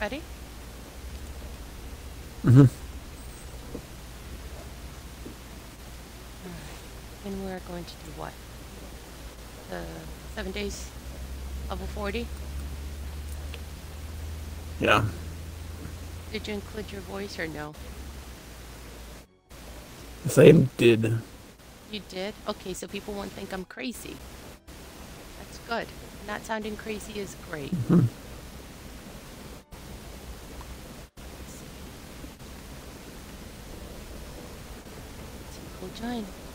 Ready? Mm-hmm. Alright. And we're going to do what? The seven days level 40? Yeah. Did you include your voice or no? I did. You did? Okay, so people won't think I'm crazy. That's good. Not sounding crazy is great. Mhm. Cool join.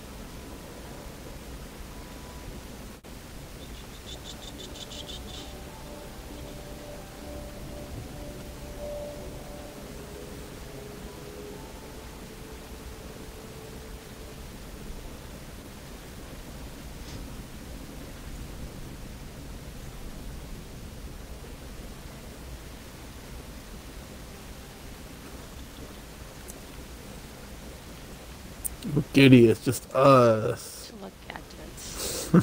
Giddy, it's just us. To look gadgets.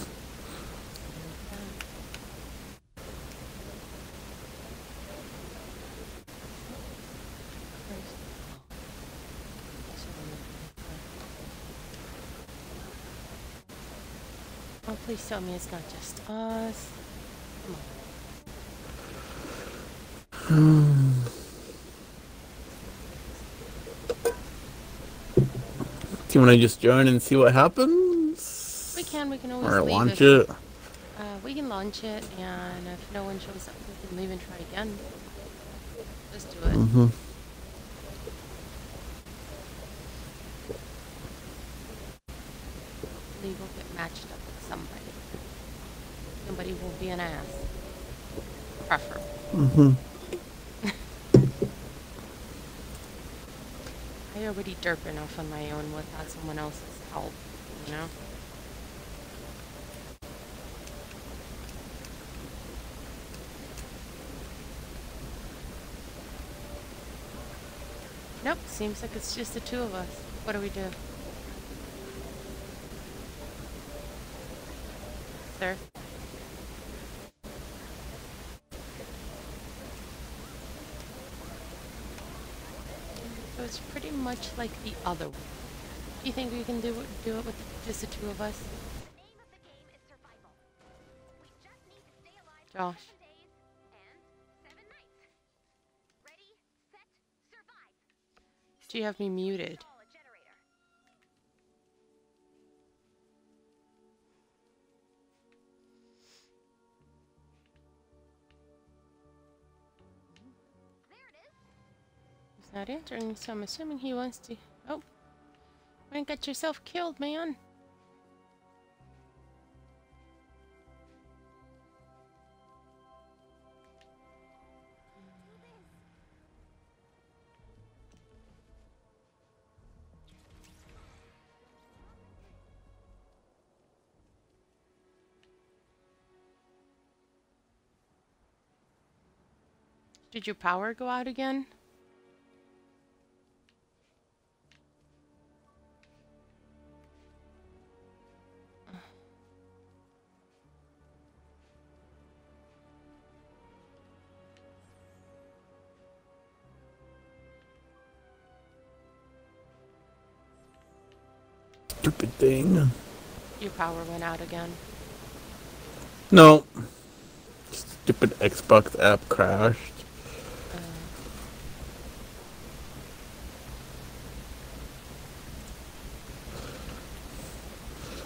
Oh, please tell me it's not just us. Come on. You want to just join and see what happens? We can, we can always Or launch if- it. Uh, we can launch it, and if no one shows up, we can leave and try again. Just do it. Mm-hmm. Lee will get matched up with somebody. Somebody will be an ass. Preferably. Mm-hmm. I already derp enough on my own without someone else's help, you know? Nope, seems like it's just the two of us. What do we do? Sir? So it's pretty much like the other one. Do you think we can do it, do it with just the two of us? The name of the game is survival. We just need to stay alive for Josh. seven days and seven nights. Ready, set, survive. Do you have me muted? Not answering, so I'm assuming he wants to. Oh, you got yourself killed, man. Did your power go out again? Thing. Your power went out again. No. Stupid Xbox app crashed. Uh,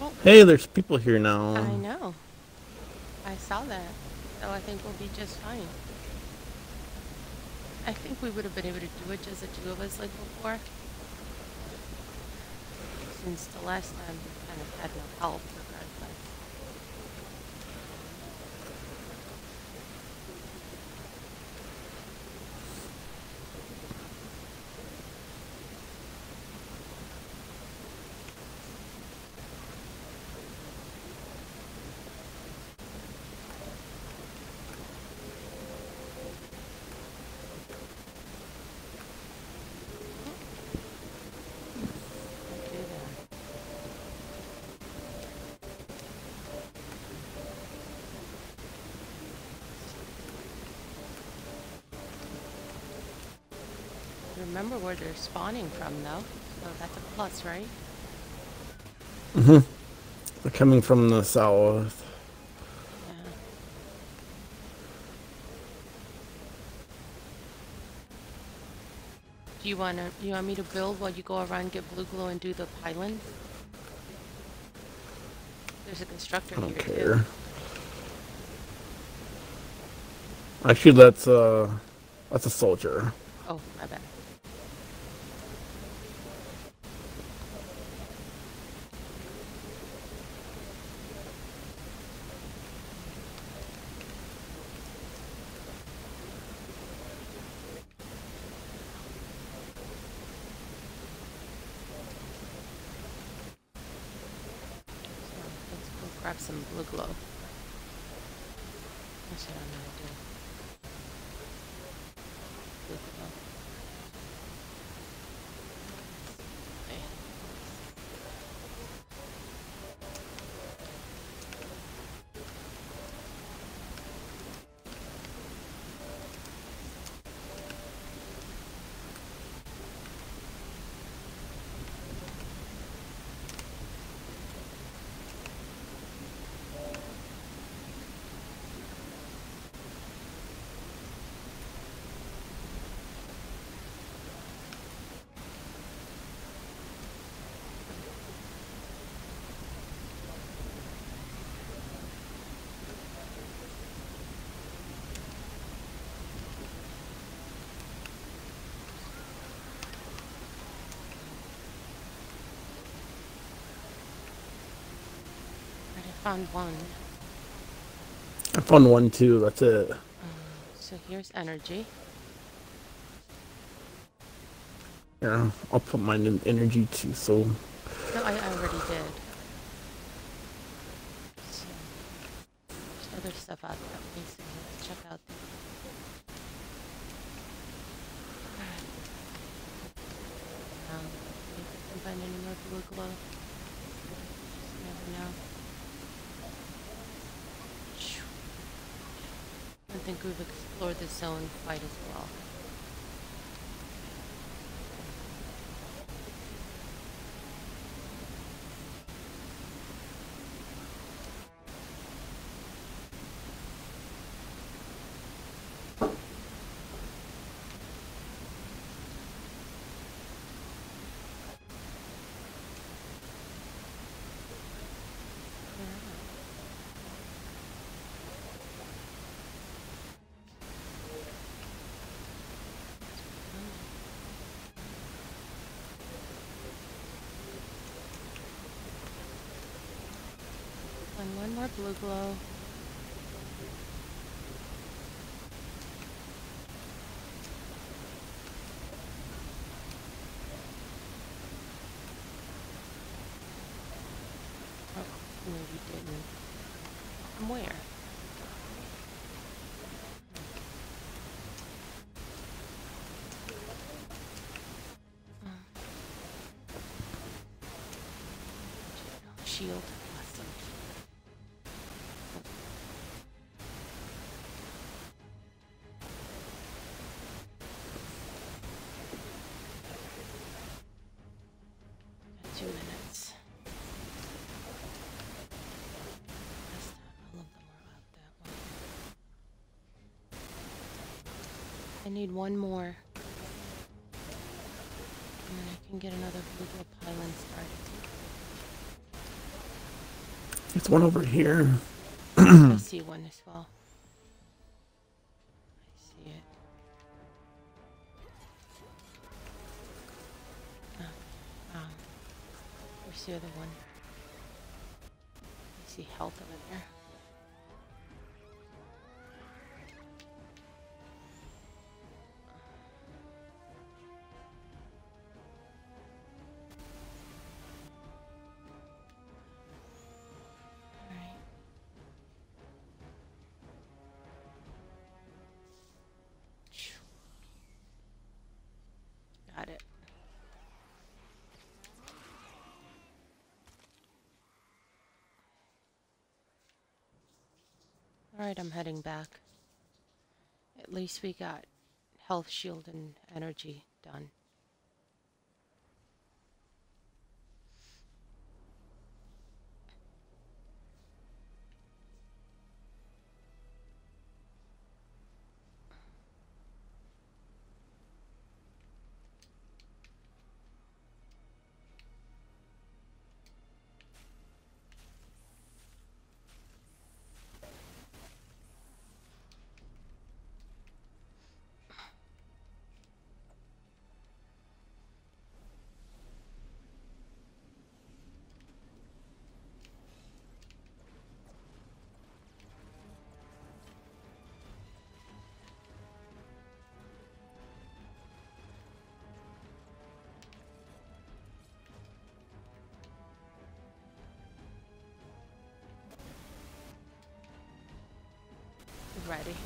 oh, Hey, there's people here now. I know. I saw that. So I think we'll be just fine. I think we would have been able to do it just the two of us like before. Since the last time we kind of had no help regardless. Do that. Remember where they're spawning from, though. So that's a plus, right? Mhm. They're coming from the south. Yeah. Do you want to? You want me to build while you go around get blue glow and do the pylons? There's a constructor I don't here care. too. Actually, that's uh, that's a soldier. Oh, my bad. So let's go grab some blue glow. That's what I'm gonna do. Blue glow. Okay. Alright, I found one. I found one too. That's it. Uh, so here's energy. Yeah, I'll put mine in energy too. So No, I already did. So, there's other stuff out there. Okay, so let's check out the. Um, if I can find any more blue glow. Just never know. Phew. I don't think we've explored this zone quite as well. And one more blue glow. Oh, where? Shield. I need one more. And then I can get another blue glow pylon started. It's one over here. I see one as well. Alright, I'm heading back. At least we got health shield and energy. Done. Ready.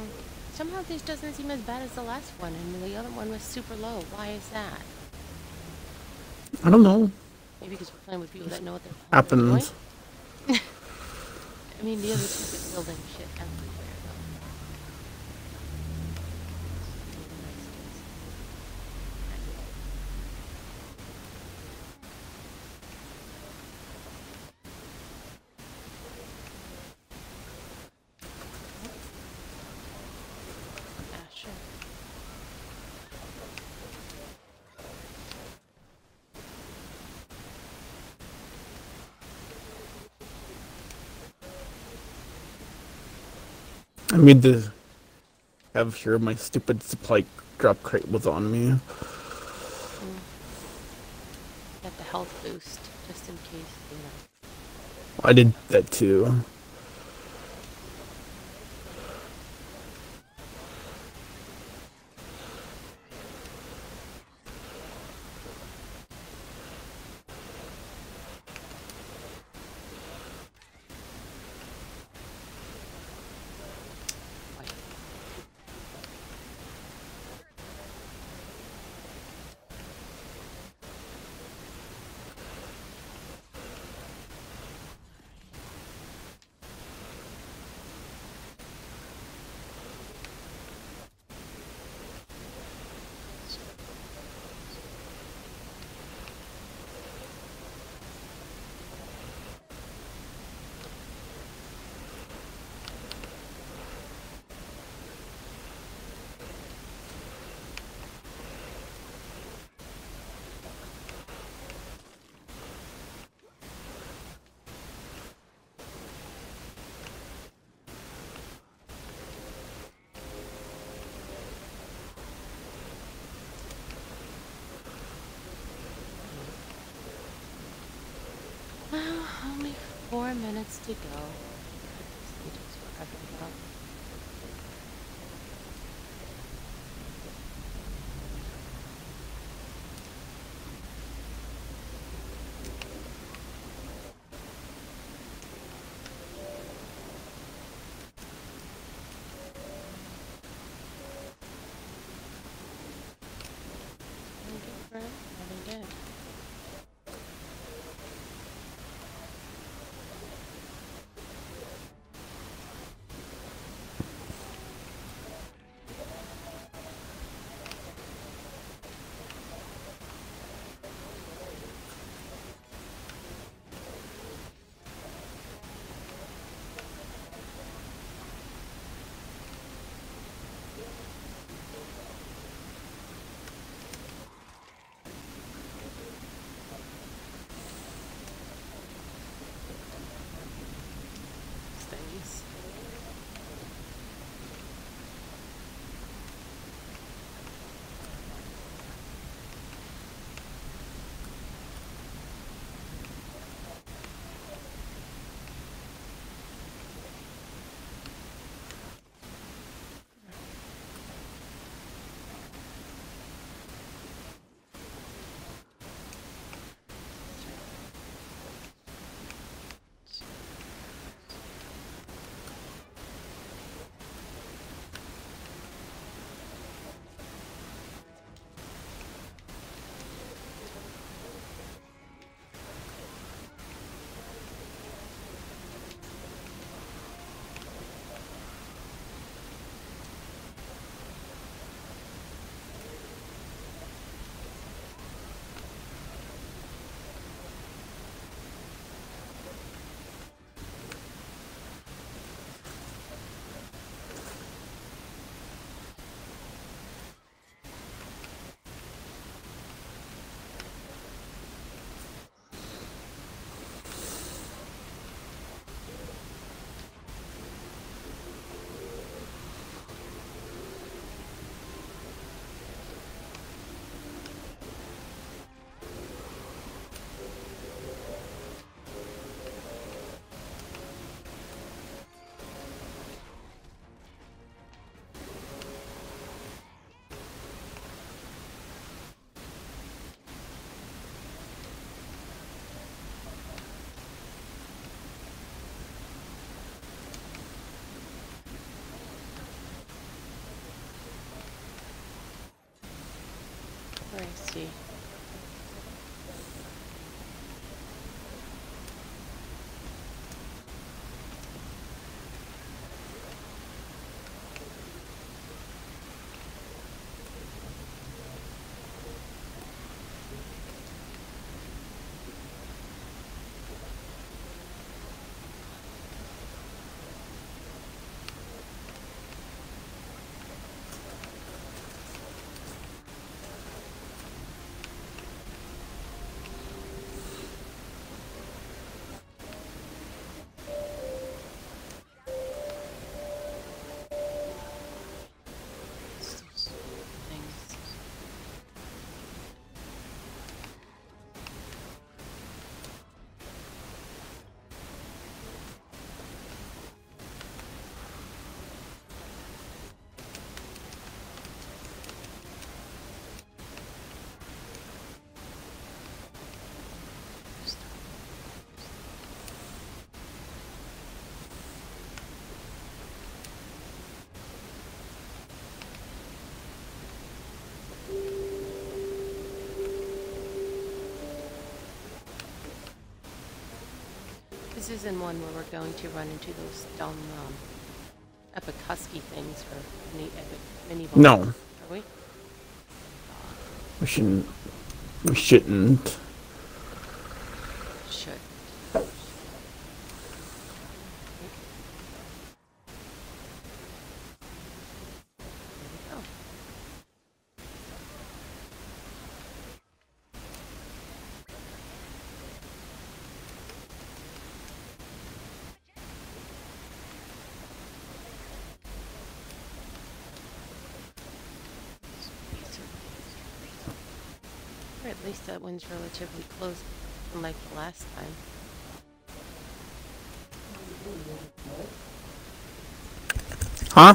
Oh. Somehow this doesn't seem as bad as the last one, and the other one was super low. Why is that? I don't know. Maybe because we're playing with people that know what they're doing? Happens. I mean, the other two shit everywhere, though. Yeah, sure. I made the have here my stupid supply drop crate was on me. Got the health boost, just in case, you know. I did that too. Like, minutes to go. I see. It's those things. Stop. This isn't one where we're going to run into those dumb um, epic husky things for mini epic mini No, Are we? we shouldn't. We shouldn't. Should. There we go. Or at least that one's relatively close, unlike the last time. Huh?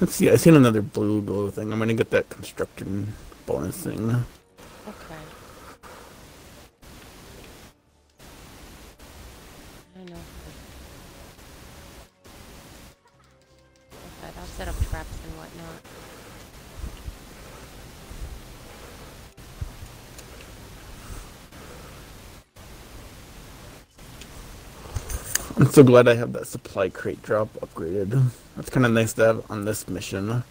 Let's see. I seen another blue glow thing. I'm gonna get that construction bonus thing. I'm so glad I have that supply crate drop upgraded. That's kind of nice to have on this mission.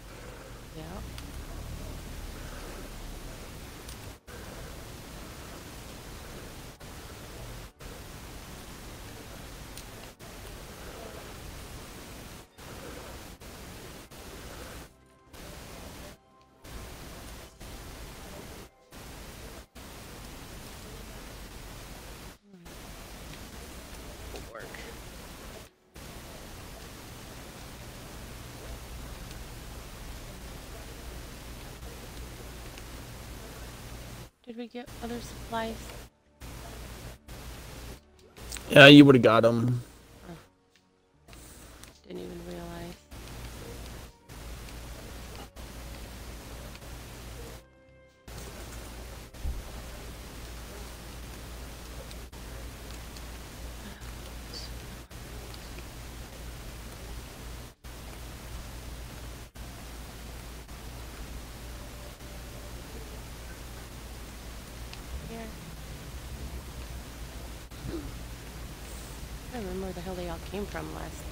Yeah, you would have got them. Came from last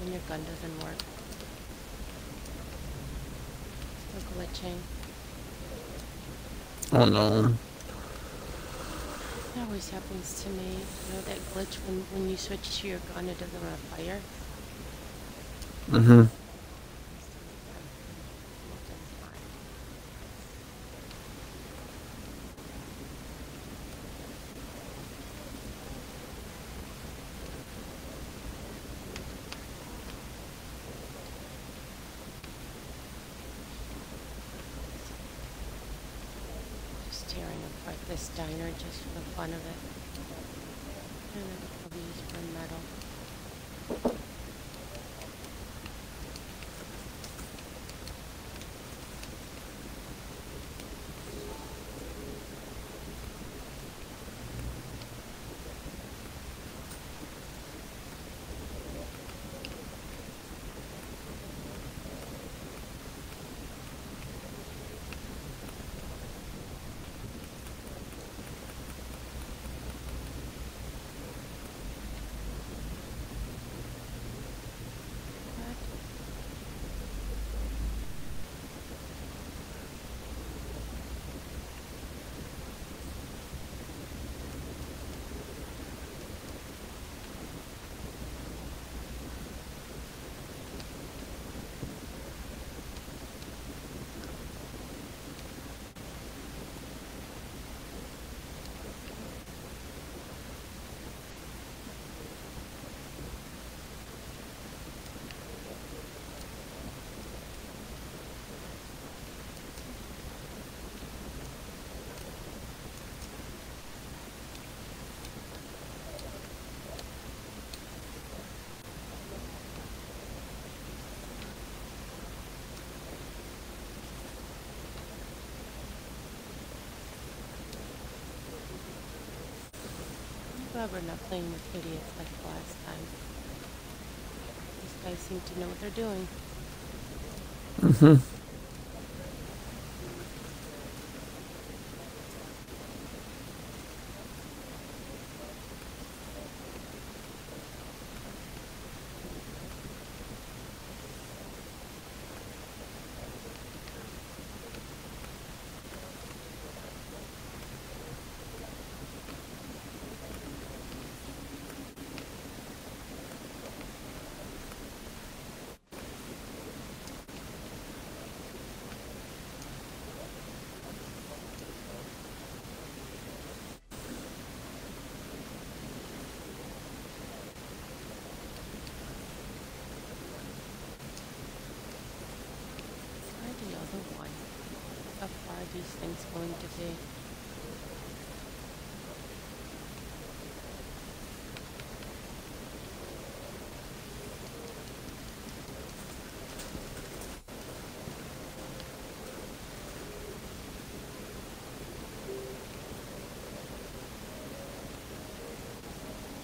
when your gun doesn't work. Still glitching. Oh no. That always happens to me. You know that glitch when, when you switch to your gun, it doesn't want to fire? Mm-hmm. this diner just for the fun of it. And then I'll be used for metal. What? We're not playing with idiots like the last time. These guys seem to know what they're doing. Mm-hmm. Try the other one. How far are these things going to be?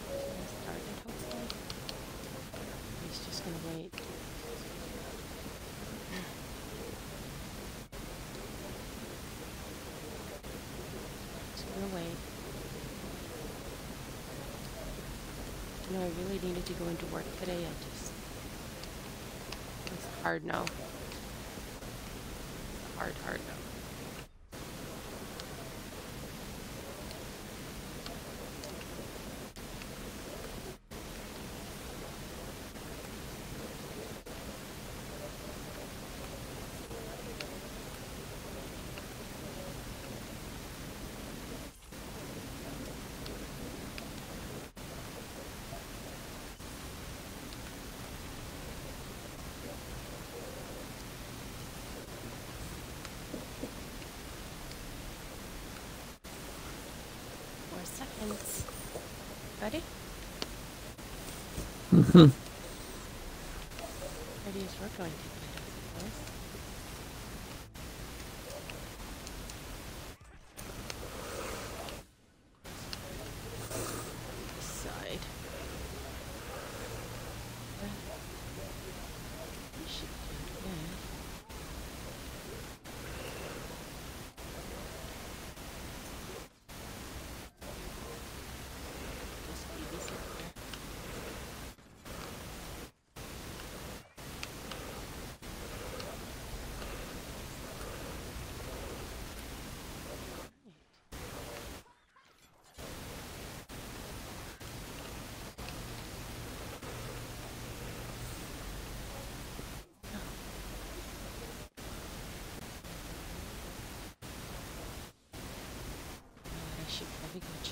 Gonna start it, hopefully. He's just gonna wait. Gonna wait. You know, I really needed to go into work today. I just. It's hard no. Hard, hard no. Seconds. Ready? Mm-hmm. Ready as we're going to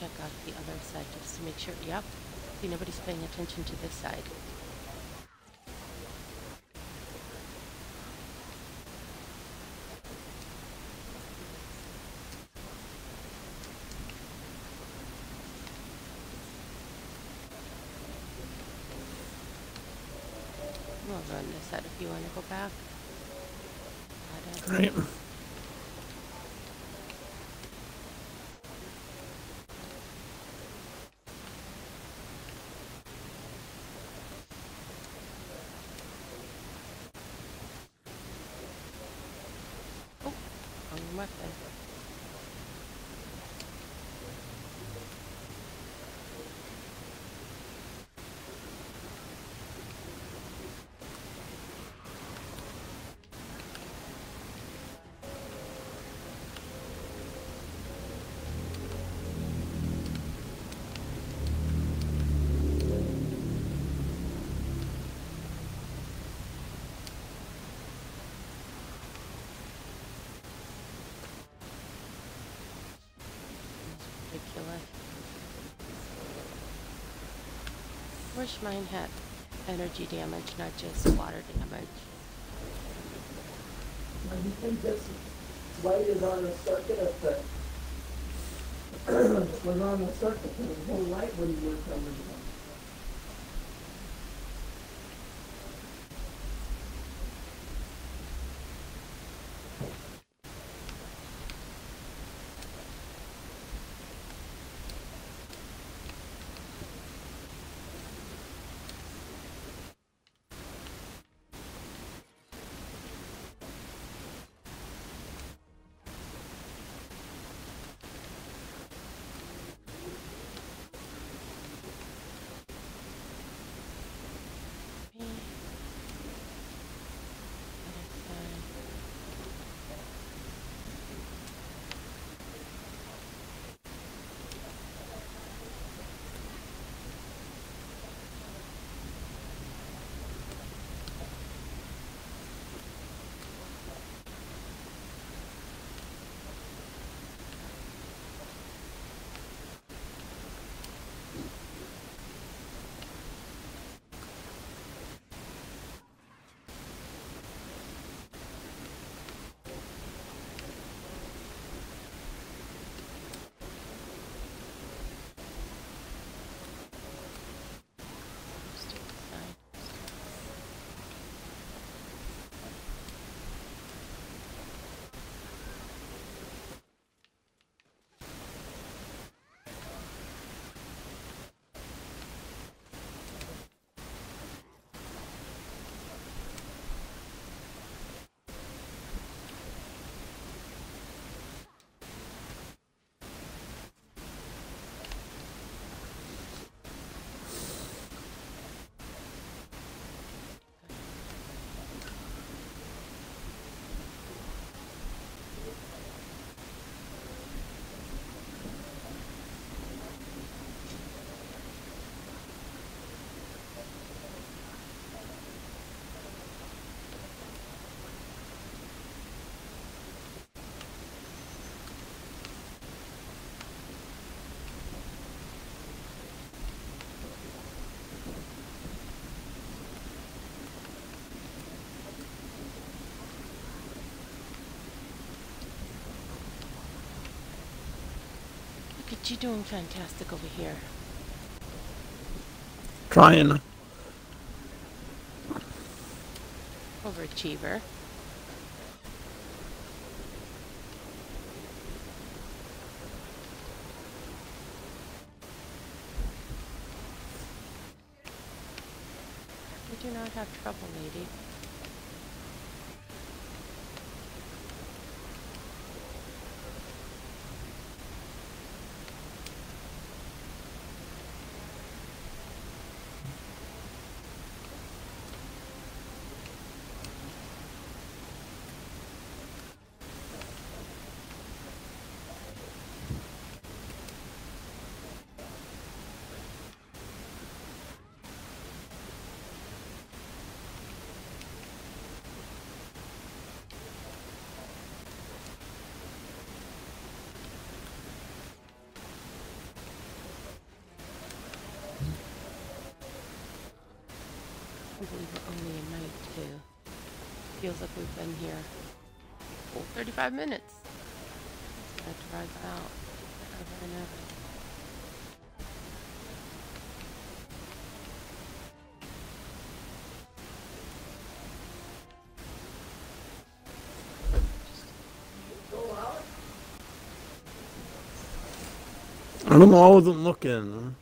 check out the other side just to make sure. Yep. See, nobody's paying attention to this side. We'll run this side if you want to go back. Right. Wish mine had energy damage, not just water damage. I think this light is on the circuit of the, was on the circuit, there was no light when you were coming Look at you doing fantastic over here. Trying. Overachiever. We do not have trouble, lady. feels like we've been here full 35 minutes. That drives out over and over. I don't know, I wasn't looking.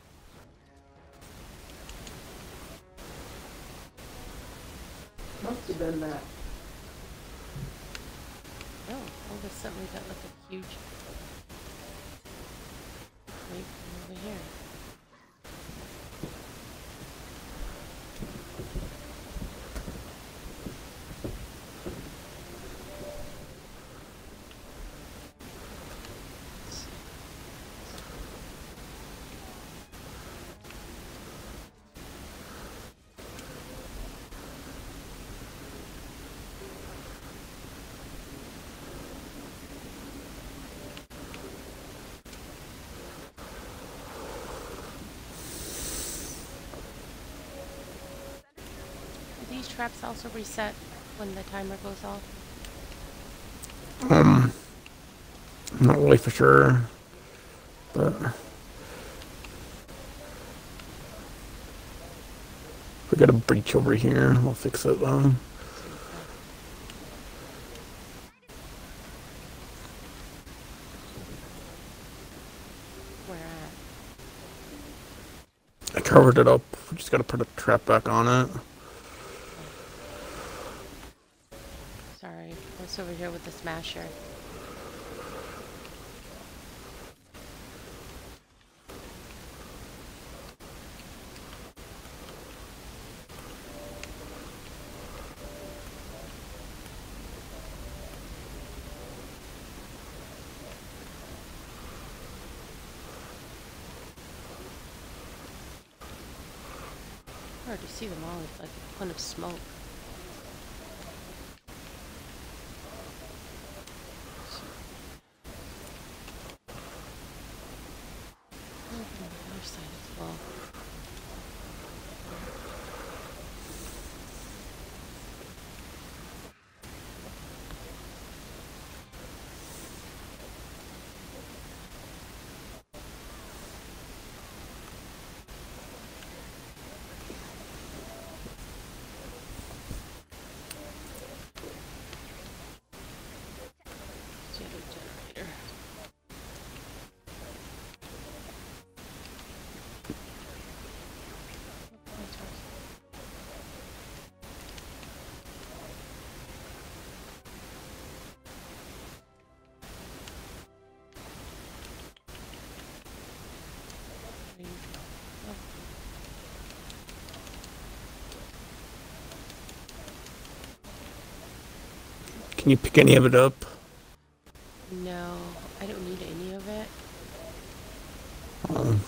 Also reset when the timer goes off? Um, I'm not really for sure, but we got a breach over here. We'll fix it though. Where at? I covered it up. We just got to put a trap back on it. Sorry, I was over here with the smasher. Hard to see them all. It's like a ton of smoke. Look on the other side as well. Generator. Can you pick any of it up? No, I don't need any of it. Um,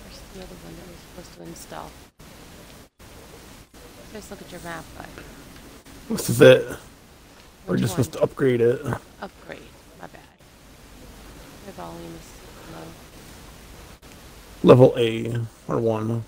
Where's the other one that we're supposed to install? Just look at your map, guy. this is it. We're just one? supposed to upgrade it. Upgrade. My bad. My volume is low. Level A or one.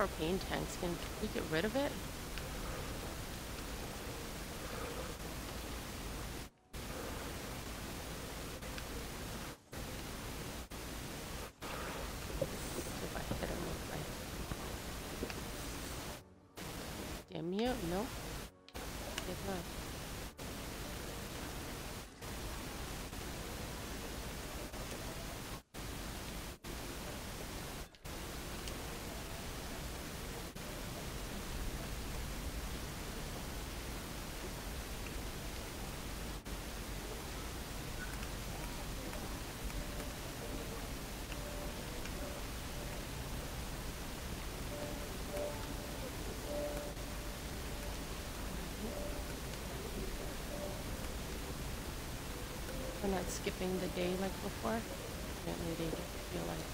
Propane tanks? Can we get rid of it? Skipping the day like before. Apparently they don't feel like.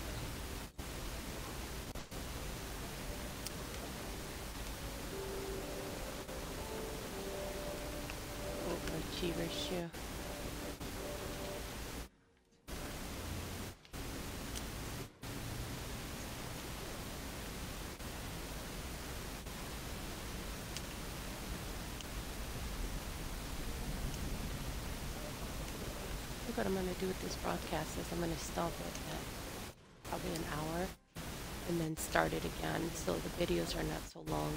Overachiever shoe. What I'm gonna do with this broadcast is I'm gonna stop it at probably an hour and then start it again so the videos are not so long.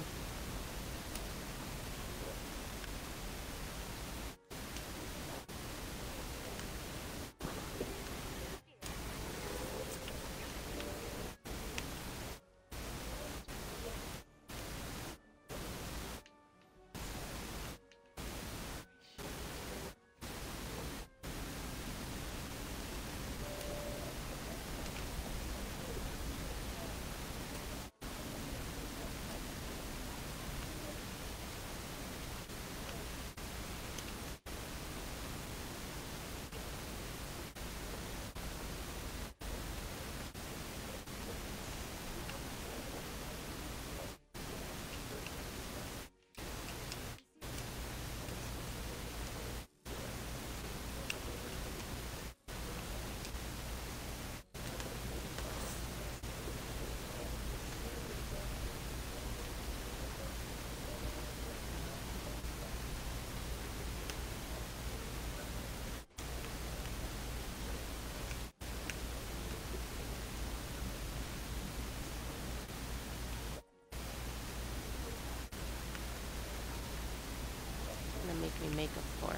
Gonna make up for.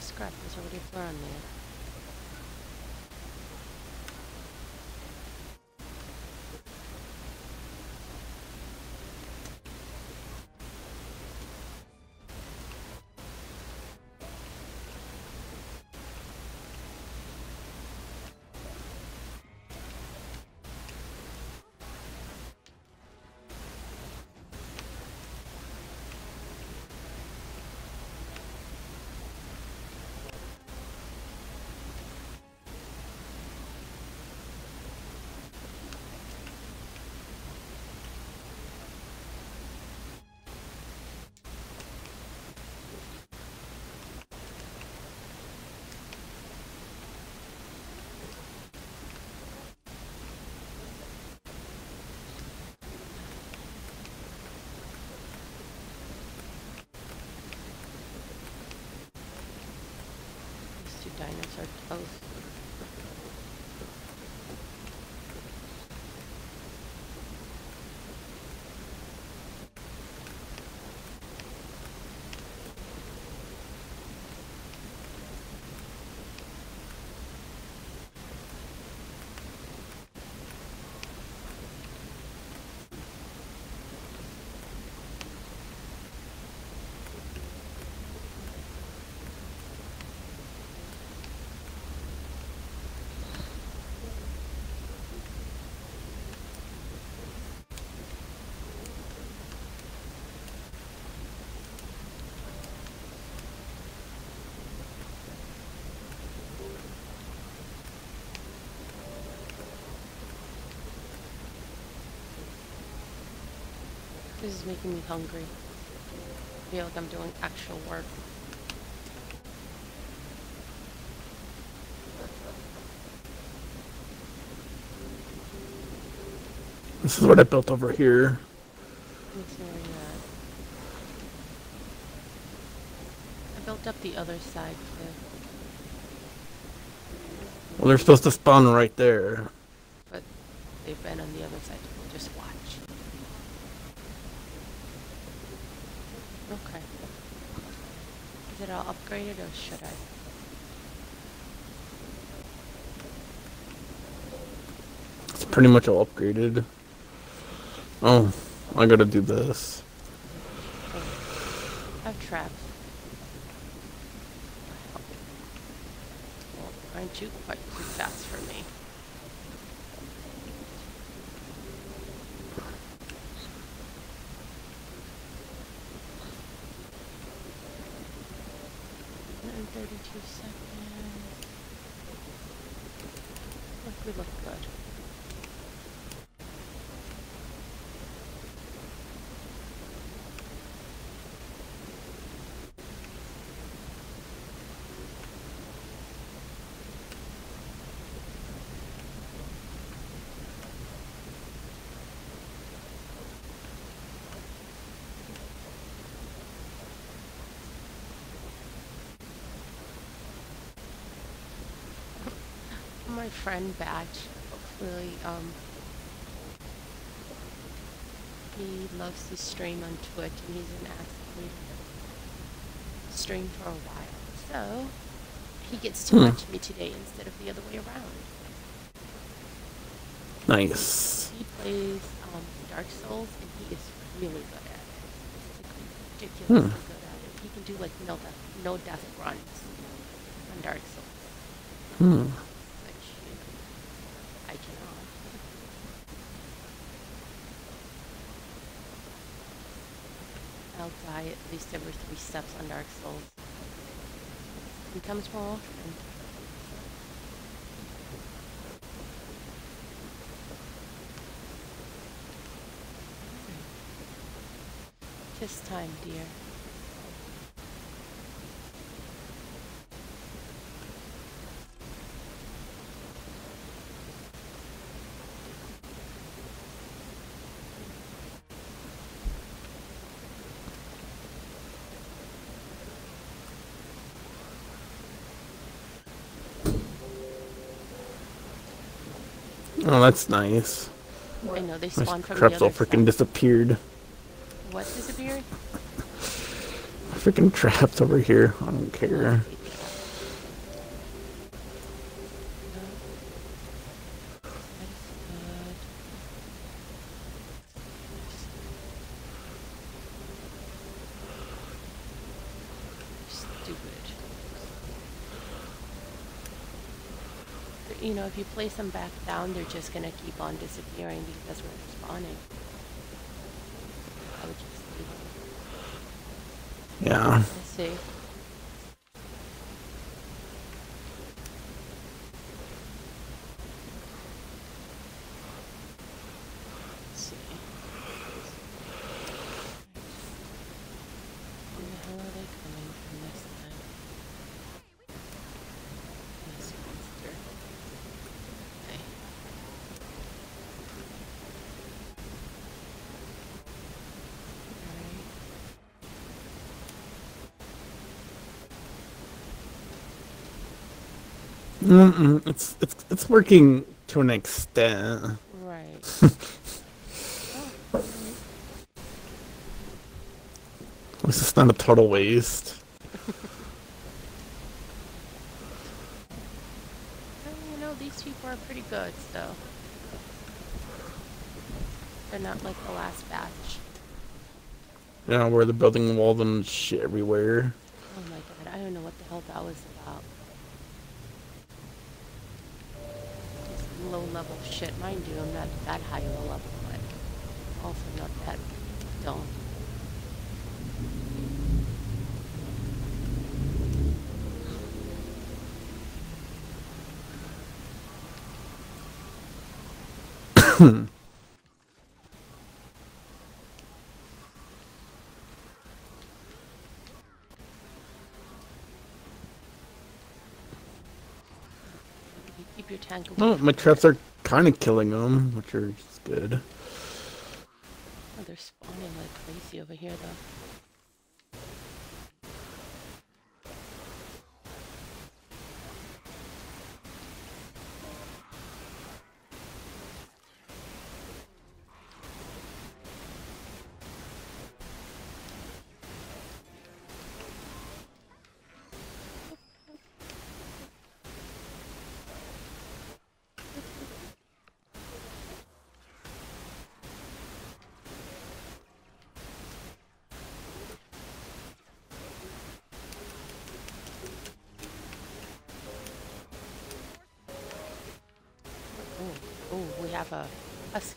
Scrap, there's already a floor on there. These two This is making me hungry. I feel like I'm doing actual work. This is what I built over here. Makes me very mad. I built up the other side too, Well, they're supposed to spawn right there. but they've been on the other side. Just watch. Okay. Is it all upgraded or should I? It's pretty much all upgraded. Oh, I gotta do this. Oh, I have traps. Well, aren't you quite too fast for me? and 32 seconds. Look, we look good. My friend Batch, hopefully, um, he loves to stream on Twitch and he's me to stream for a while. So, he gets to Hmm. watch me today instead of the other way around. Nice. He plays um, Dark Souls and he is really good at it. Like ridiculously Hmm. good at it. He can do like no death, no death runs on Dark Souls, Hmm. which you know, I cannot. I'll at least every three steps on Dark Souls. He comes more often. Tis time, dear. Oh, that's nice. I know they My spawn from the traps other all freaking disappeared. What disappeared? Freaking traps over here. I don't care. Stupid. You know, if you place them back down, they're just gonna keep on disappearing because they're spawning. I would just leave them. Yeah. Let's see. Let's see. Where the hell are they coming from this time? This monster. Okay. Alright. Mm-mm. It's it's it's working to an extent. Right. At least it's not a total waste. You know, these people are pretty good, so. They're not like the last batch. Yeah, where they're building walls and shit everywhere. Oh my god, I don't know what the hell that was about. Low level shit. Mind you, I'm not that high low level, but also not that dumb. You keep your tank Well, my traps are kind of killing them, which are good. Oh, they're spawning like crazy over here, though.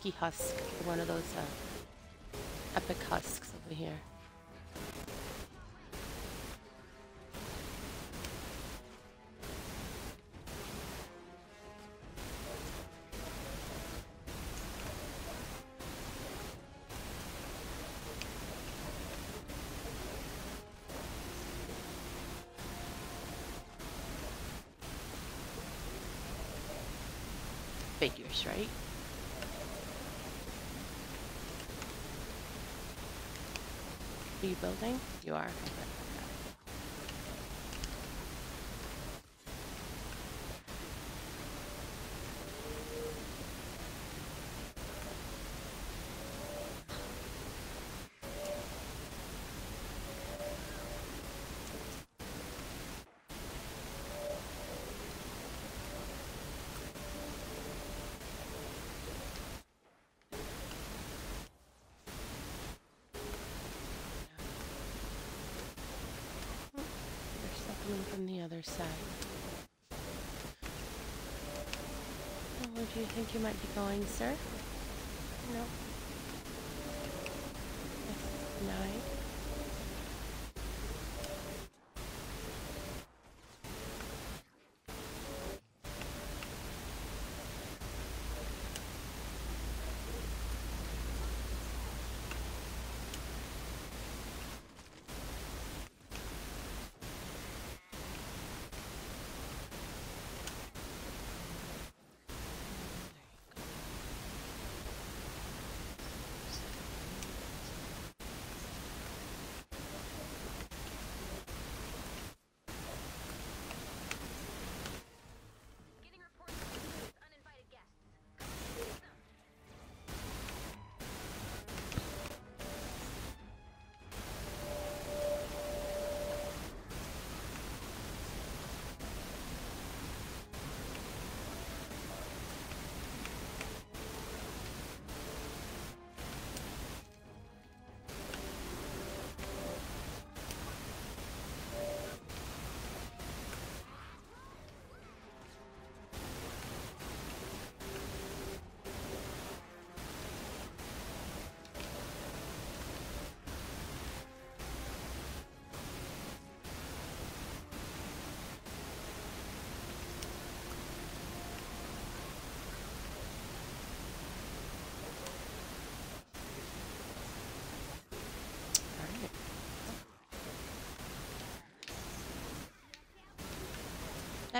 Husky husk, one of those uh, epic husks over here. You are. Something from the other side. Where do you think you might be going, sir?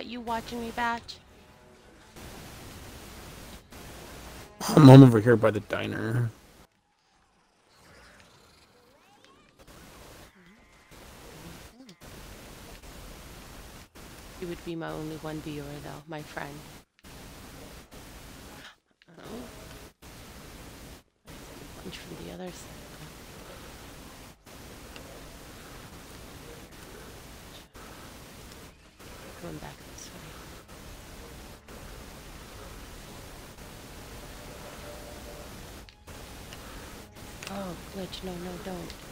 That you watching me, Batch? I'm I'm over here by the diner. You would be my only one viewer, though, my friend. Oh. Punch from the other side. Going back this way. Oh, glitch. No, no, don't.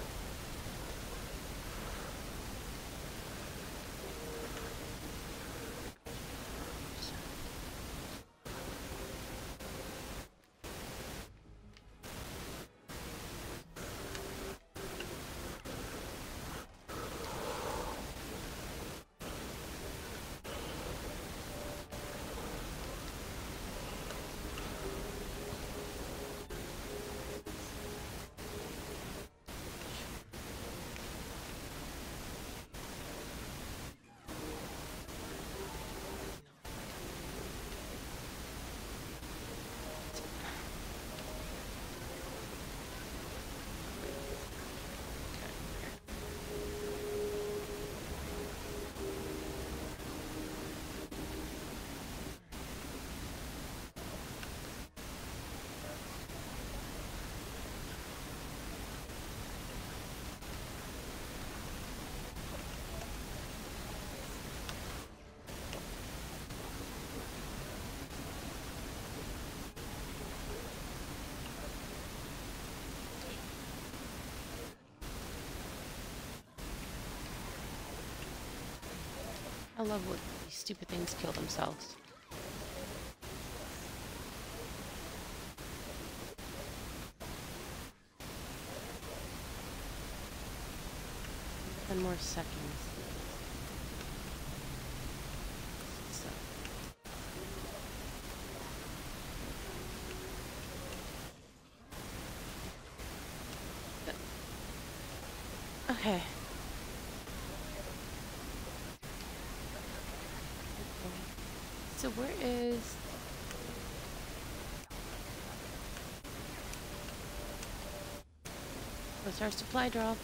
I love when these stupid things kill themselves. Ten more seconds. Where is... Oh, What's our supply drop?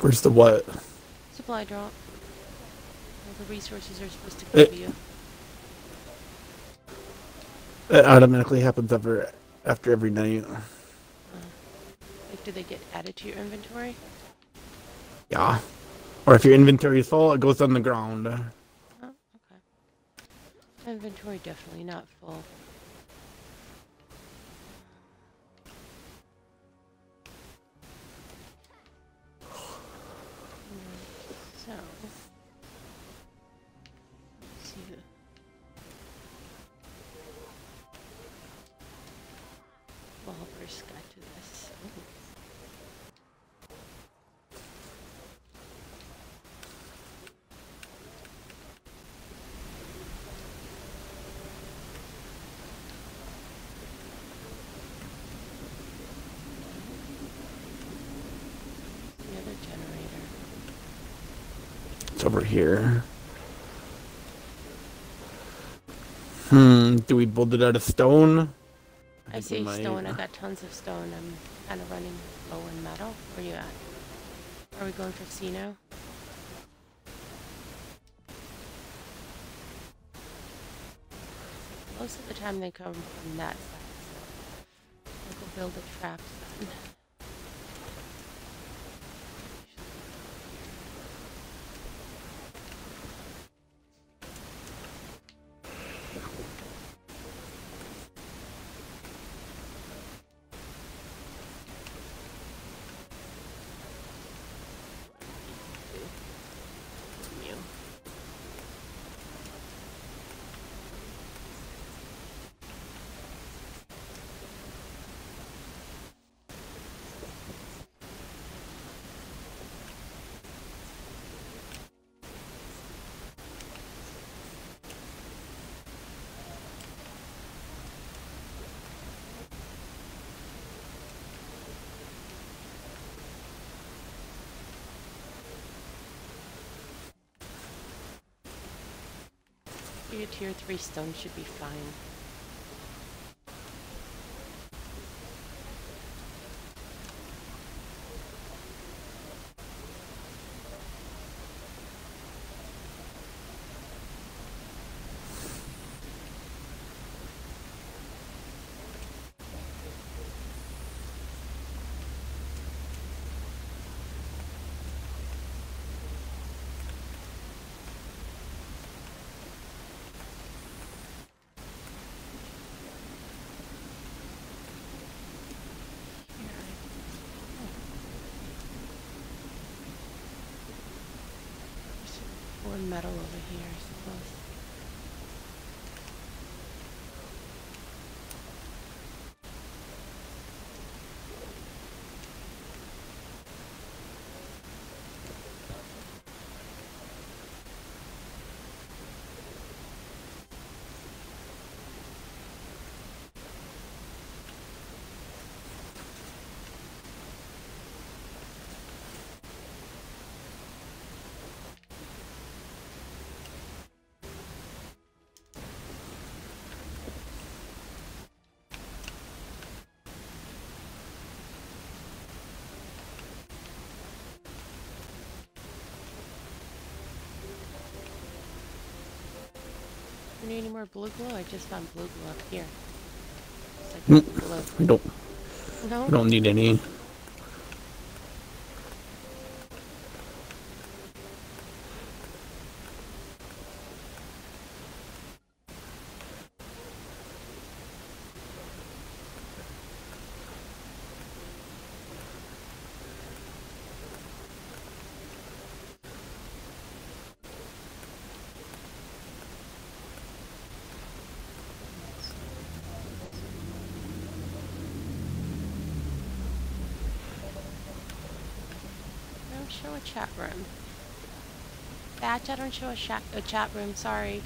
Where's the what? Supply drop. All the resources are supposed to eh. give to you. It automatically happens after, after every night. Uh, like, do they get added to your inventory? Yeah. Or if your inventory is full, it goes on the ground. Oh, okay. Inventory definitely not full. Over here. Hmm, do we build it out of stone? I we see stone. I got tons of stone. I'm kind of running low in metal. Where you at? Are we going for now? Most of the time they come from that side, so I'll build a trap then. Tier 3 stone should be fine. Here. Oh. There's some more metal over here, I suppose. Need any more blue glue? I just found blue glue up here. Like mm, glue. We don't No? we don't need any. Chat I don't show a chat room, sorry.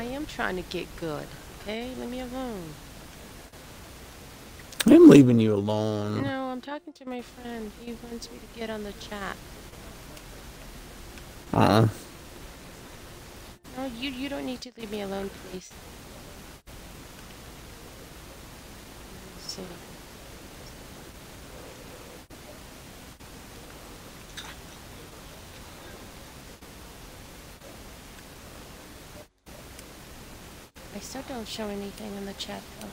I am trying to get good. Okay, leave me alone. I'm leaving you alone. No, I'm talking to my friend. He wants me to get on the chat. Uh, huh. No, you you don't need to leave me alone, please. Let's see. I still don't show anything in the chat though.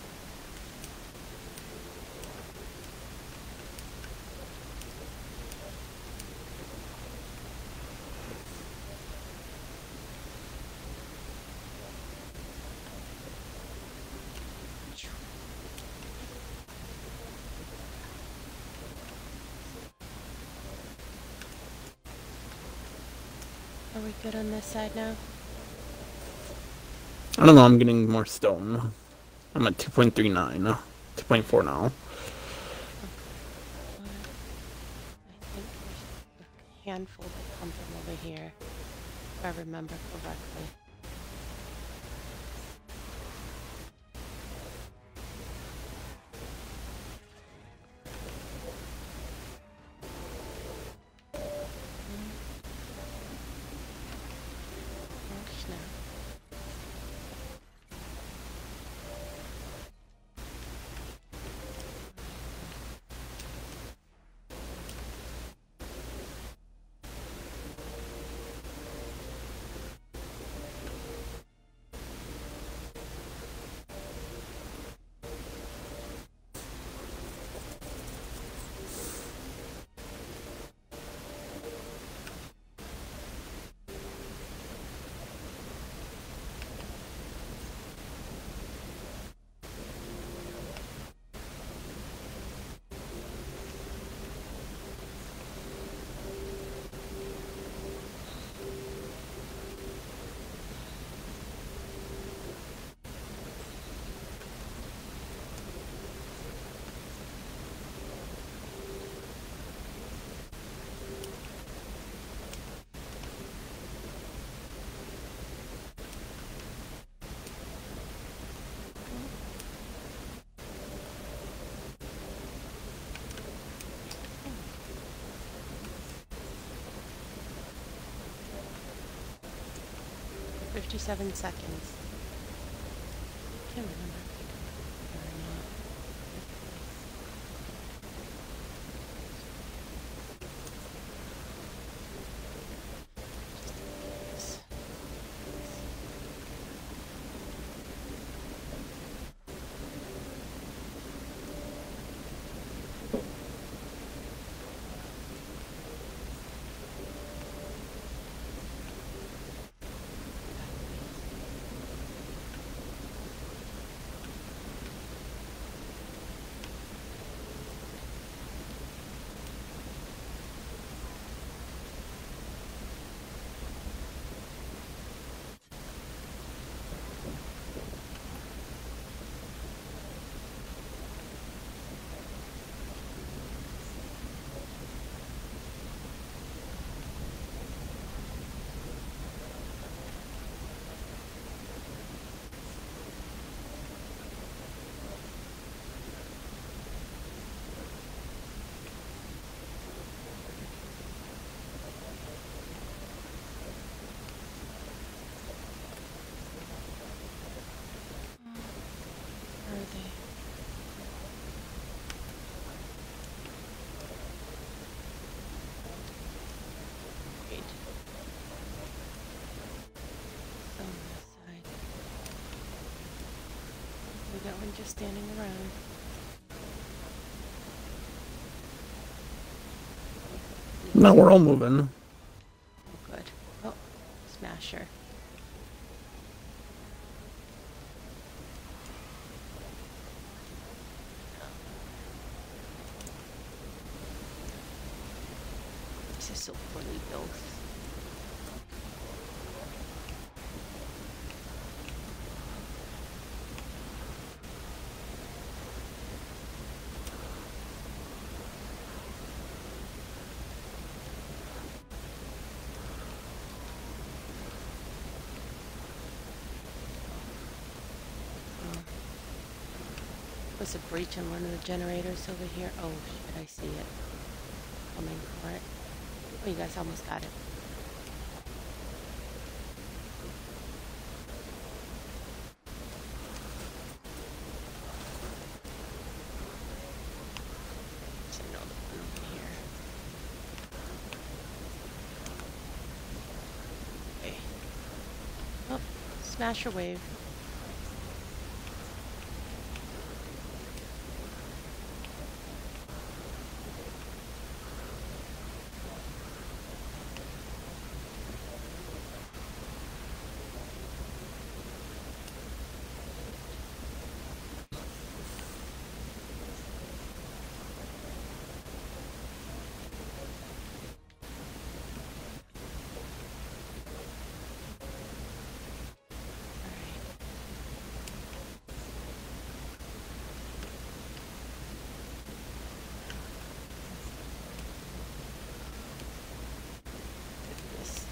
Are we good on this side now? I don't know. I'm getting more stone. I'm at 2.39. 2.4 now. What? I think there's a handful that come from over here, if I remember correctly. Oh, snap. Fifty-seven seconds. Can't remember if we did it or not. Just in case. Where are they? Great. On this side. One just standing around. No, we're all moving. Oh, good. Oh, smasher. This is so poorly built. Was a breach in one of the generators over here. Oh shit, I see it. Coming for it. Oh, you guys almost got it. Oh, smasher wave. Alright. Goodness.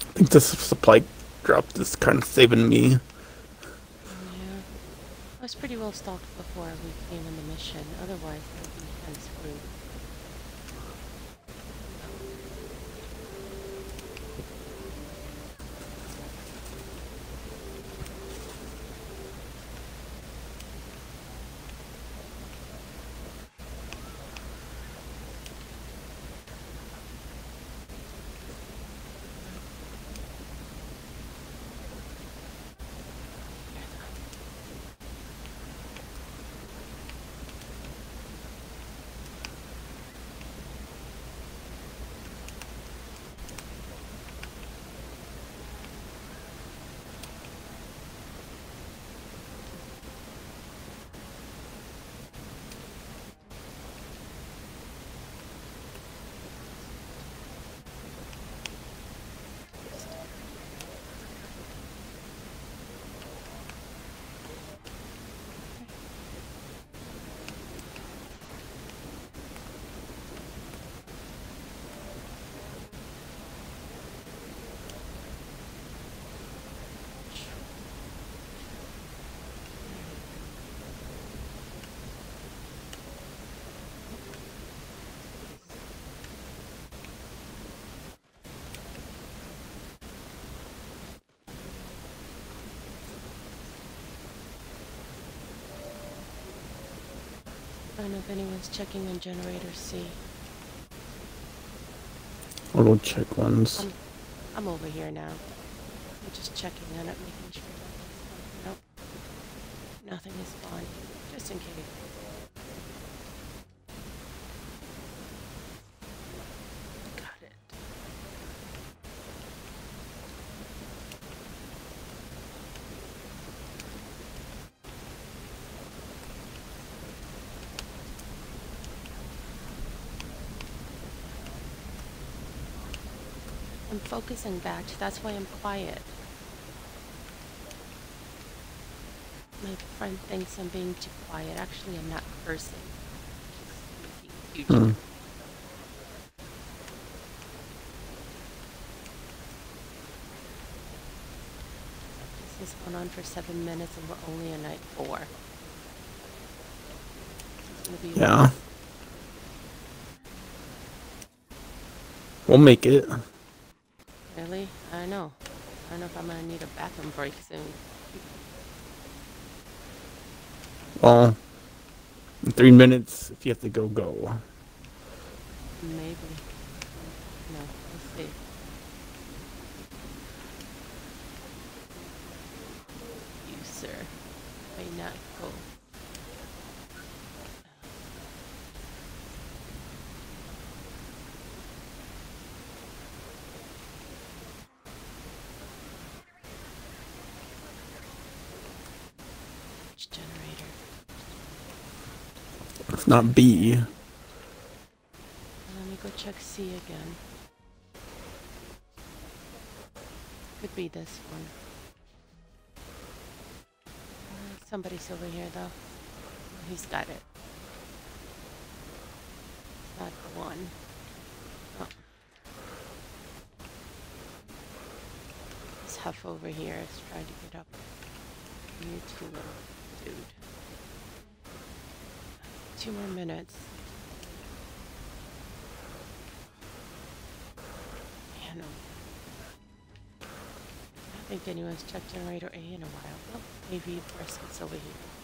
I think this supply drop is kind of saving me. Yeah. I was pretty well stocked before we came on the mission. Otherwise, don't know if anyone's checking on generator C. I'll check once. I'm, I'm over here now. I'm just checking on it, making sure Nope. Nothing is fine. Just in case. Focusing back. That's why I'm quiet. My friend thinks I'm being too quiet. Actually, I'm not cursing. Just making huge Hmm. This has gone on for seven minutes and we're only on night four. This is gonna be Yeah. We'll make it. Really? I don't know. I don't know if I'm gonna need a bathroom break soon. Well, in three minutes, if you have to go, go. Maybe. No, we'll see. You, sir, may not go. Which generator? If not B. Let me go check C again. Could be this one. Somebody's over here though. He's got it. Not one. Oh. tough over here is trying to get up. You too, dude. Two more minutes. I don't think anyone's checked generator A in a while. Oh, maybe Brisket's over here.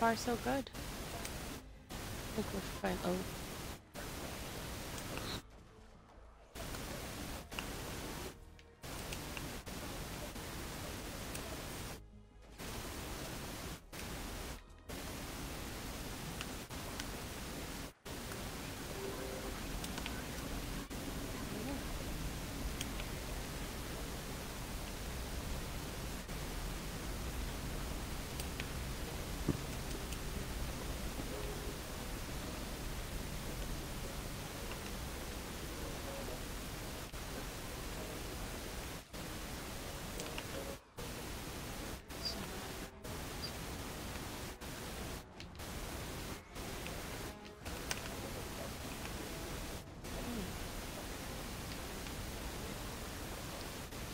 Far, so good. I think we're fine. Oh.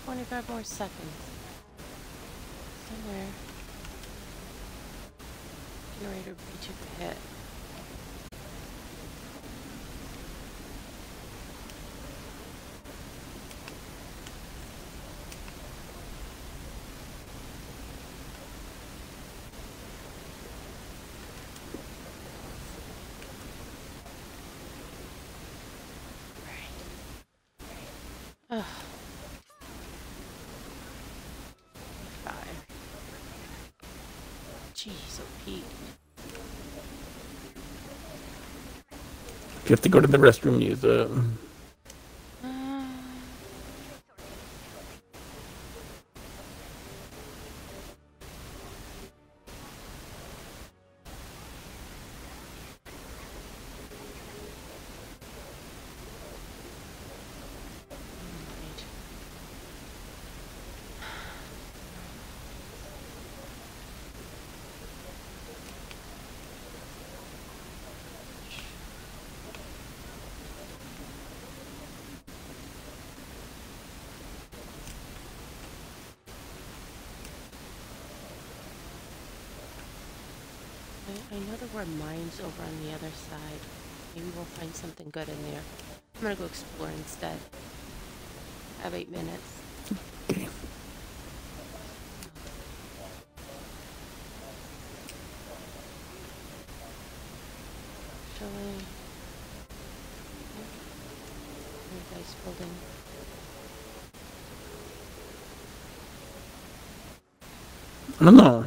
Twenty-five more seconds. Somewhere. Generator B took a hit. You have to go to the restroom, use it. Over on the other side. Maybe we'll find something good in there. I'm gonna go explore instead. I have eight minutes. Okay. Dice building. I don't know.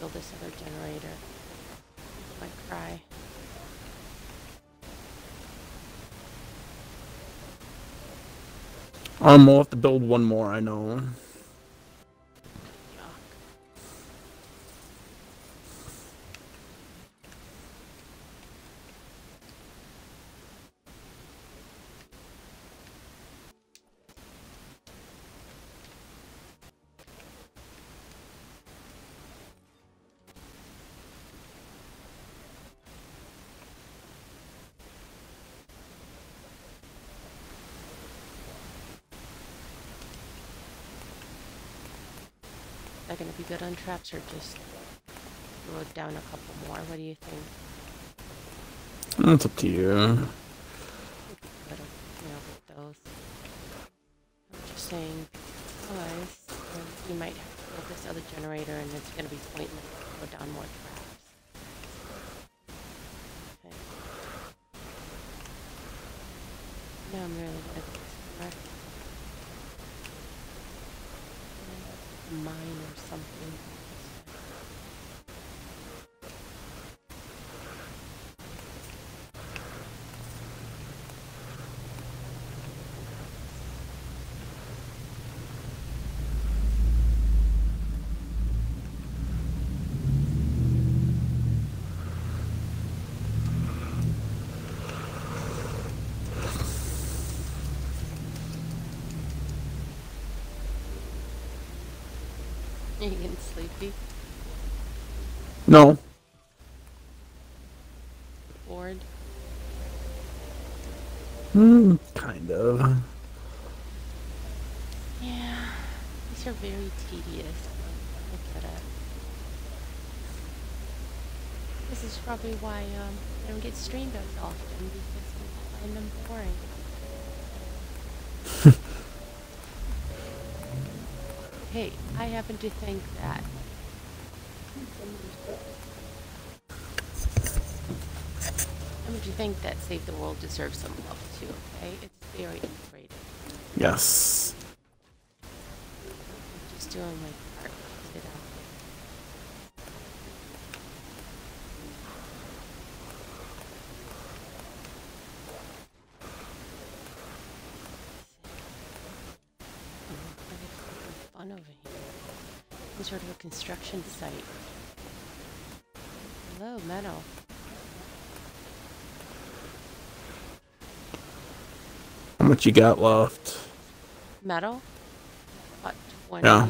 Build this other generator. Might cry. Um, we'll have to build one more, I know. Good on traps or just throw down a couple more? What do you think? That's up to you. Good, you know, with those. I'm just saying, because um, you might have to build this other generator and it's gonna be pointless to throw down more traps. Okay. Now I'm really gonna get this correct. Mine or something. Are you getting sleepy? No. Bored? Hmm, kind of. Yeah, these are very tedious. I get it. This is probably why um, I don't get streamed as often because I find them boring. Hey, I happen to think that I happen to think that Save the World deserves some love too. Okay, it's very underrated. Yes. I'm just doing my part to get it out there. Oh, look at something fun over here. Some sort of a construction site. Hello, metal. How much you got left? Metal? What, Yeah.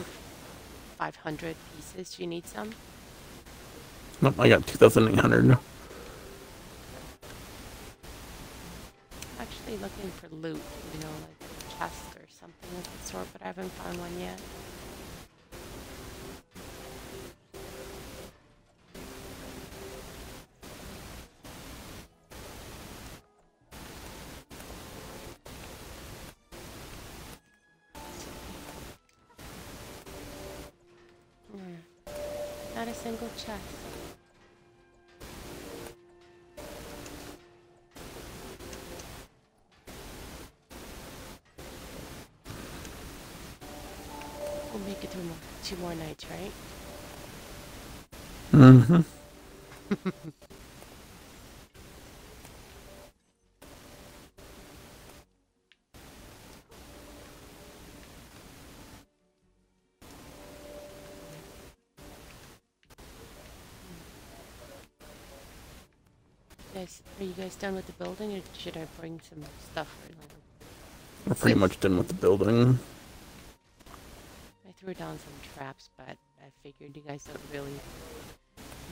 2,500 pieces? Do you need some? Nope, I got 2,800. actually looking for loot, you know, like a chest or something of the sort, but I haven't found one yet. Mm-hmm. Guys, are you guys done with the building, or should I bring some stuff? For, We're pretty much done with the building. I threw down some traps, but I figured you guys don't really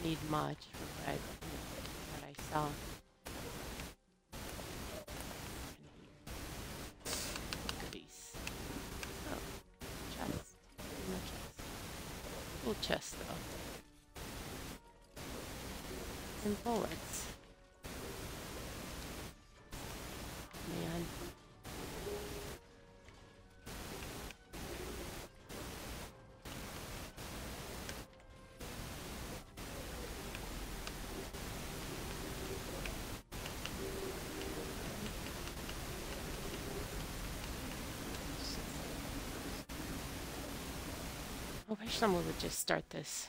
need much from what I, what I saw. Goodies. Oh, chest. No chest. Cool chest, though. And bullets. Someone would just start this.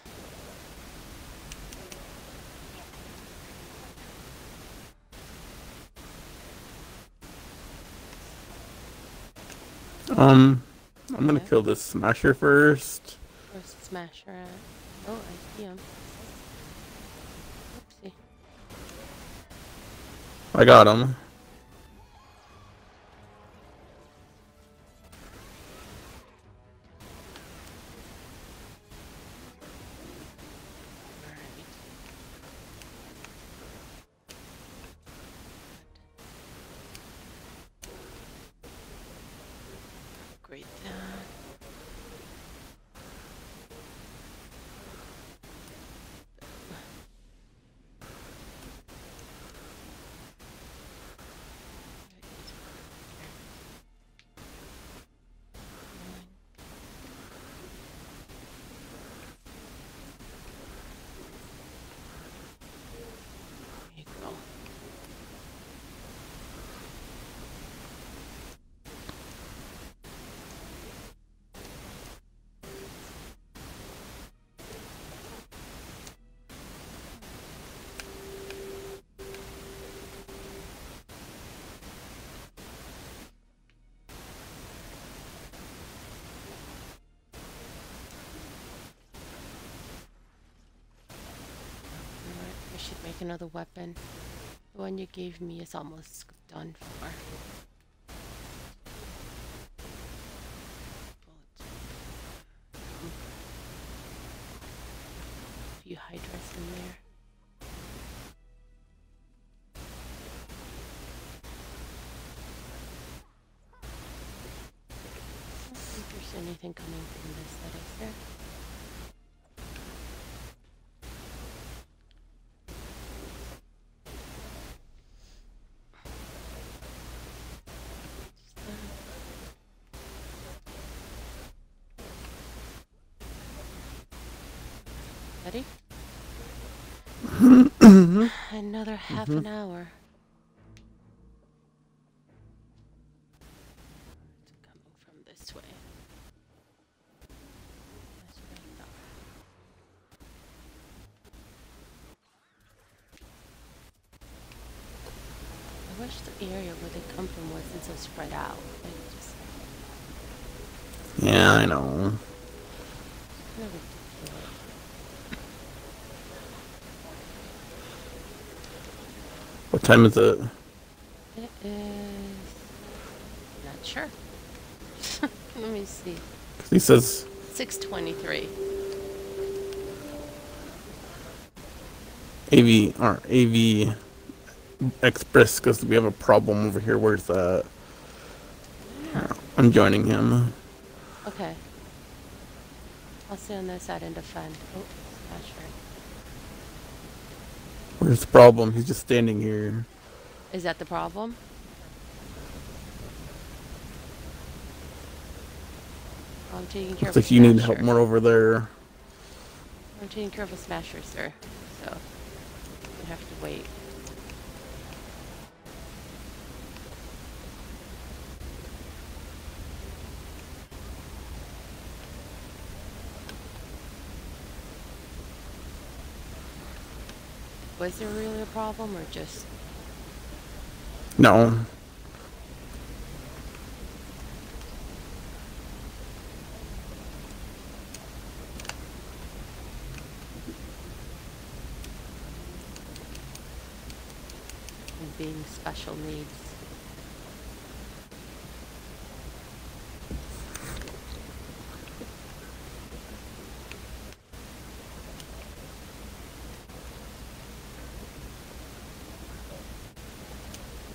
Um, I'm gonna kill this smasher first. Where's the smasher at? Oh, I see him. Oopsie. I got him. Another weapon. The one you gave me is almost done for. Bullets. Um, few hydras in there. I don't think there's anything coming from this that is there. Just that. Ready? Another half an hour. It's coming from this way. That's what I thought. I wish the area where they come from wasn't so spread out. Like just Yeah, I know. kind of ridiculous. What time is it? It is not sure. Let me see. he says Six twenty-three. AV or AV Express because we have a problem over here. Where's that? Uh, I'm joining him. Okay. I'll stay on this side and defend. Oh, not sure. Where's the problem? He's just standing here. Is that the problem? I'm taking care Looks of like you need help more over there. I'm taking care of a smasher, sir. So you have to wait. Was there really a problem or just No. being special needs?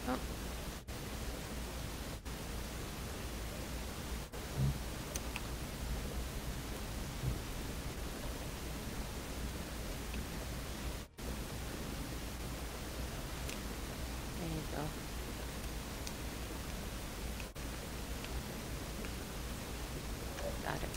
Oh. There you go. Got it.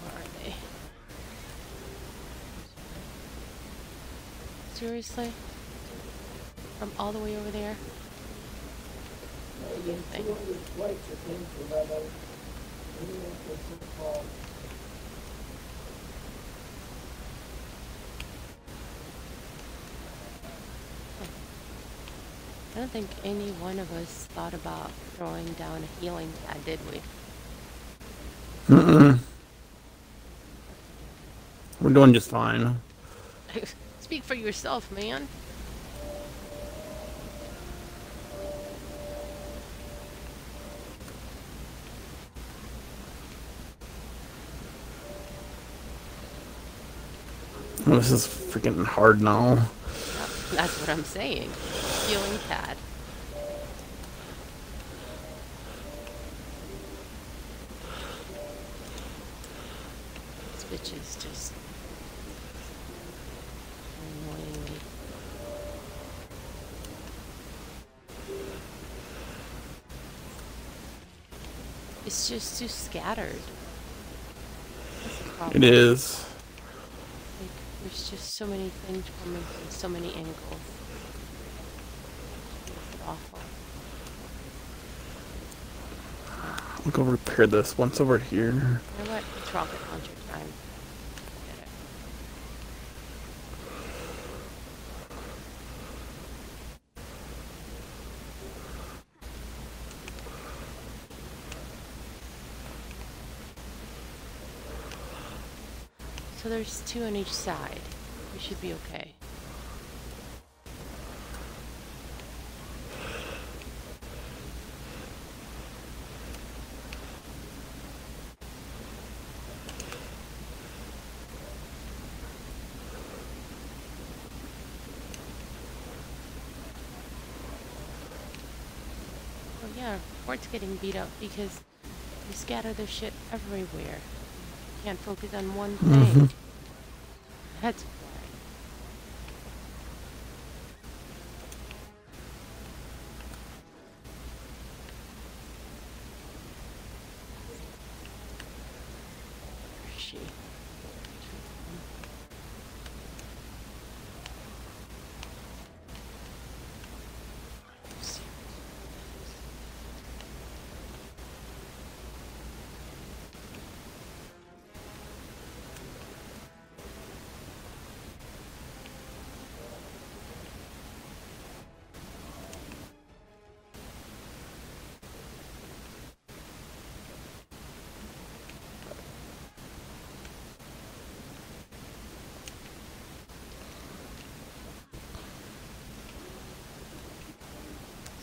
Where are they? Seriously? From all the way over there? Again, Thank- two hundred flights are in for that, anyone for some call. I don't think any one of us thought about throwing down a healing pad, did we? Mm-mm. We're doing just fine. Speak for yourself, man. This is freaking hard now. That's what I'm saying. Healing pad. This bitch is just annoyingly. It's just too scattered. That's the problem. It is. Like, there's just so many things coming from so many angles. It's awful. I'll go repair this once over here. You know what? It's rocket launcher time. Get it. So there's two on each side. We should be okay. Oh yeah, port's getting beat up because they scatter their shit everywhere. You Can't focus on one thing. That's why. Where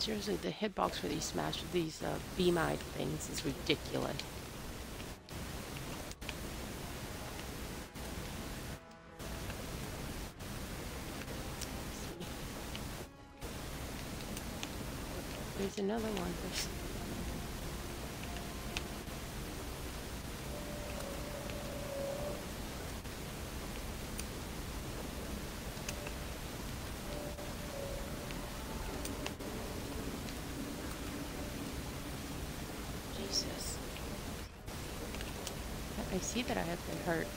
Seriously, the hitbox for these smash these uh, beam-eyed things is ridiculous. There's another one. There's... Jesus. I- I see that I have been hurt.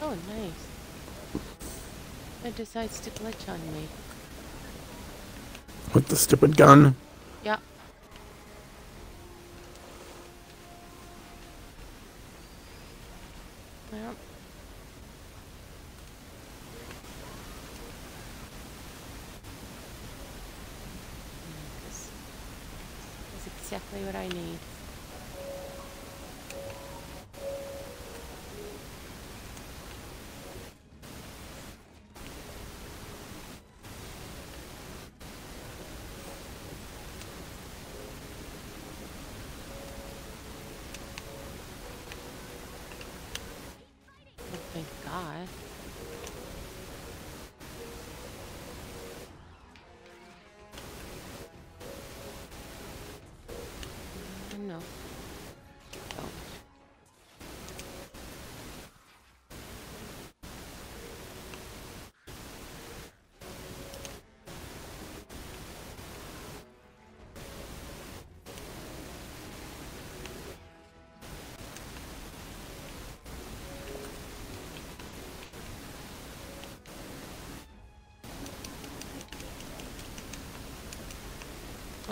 Oh, nice. It decides to glitch on me. With the stupid gun. Yeah.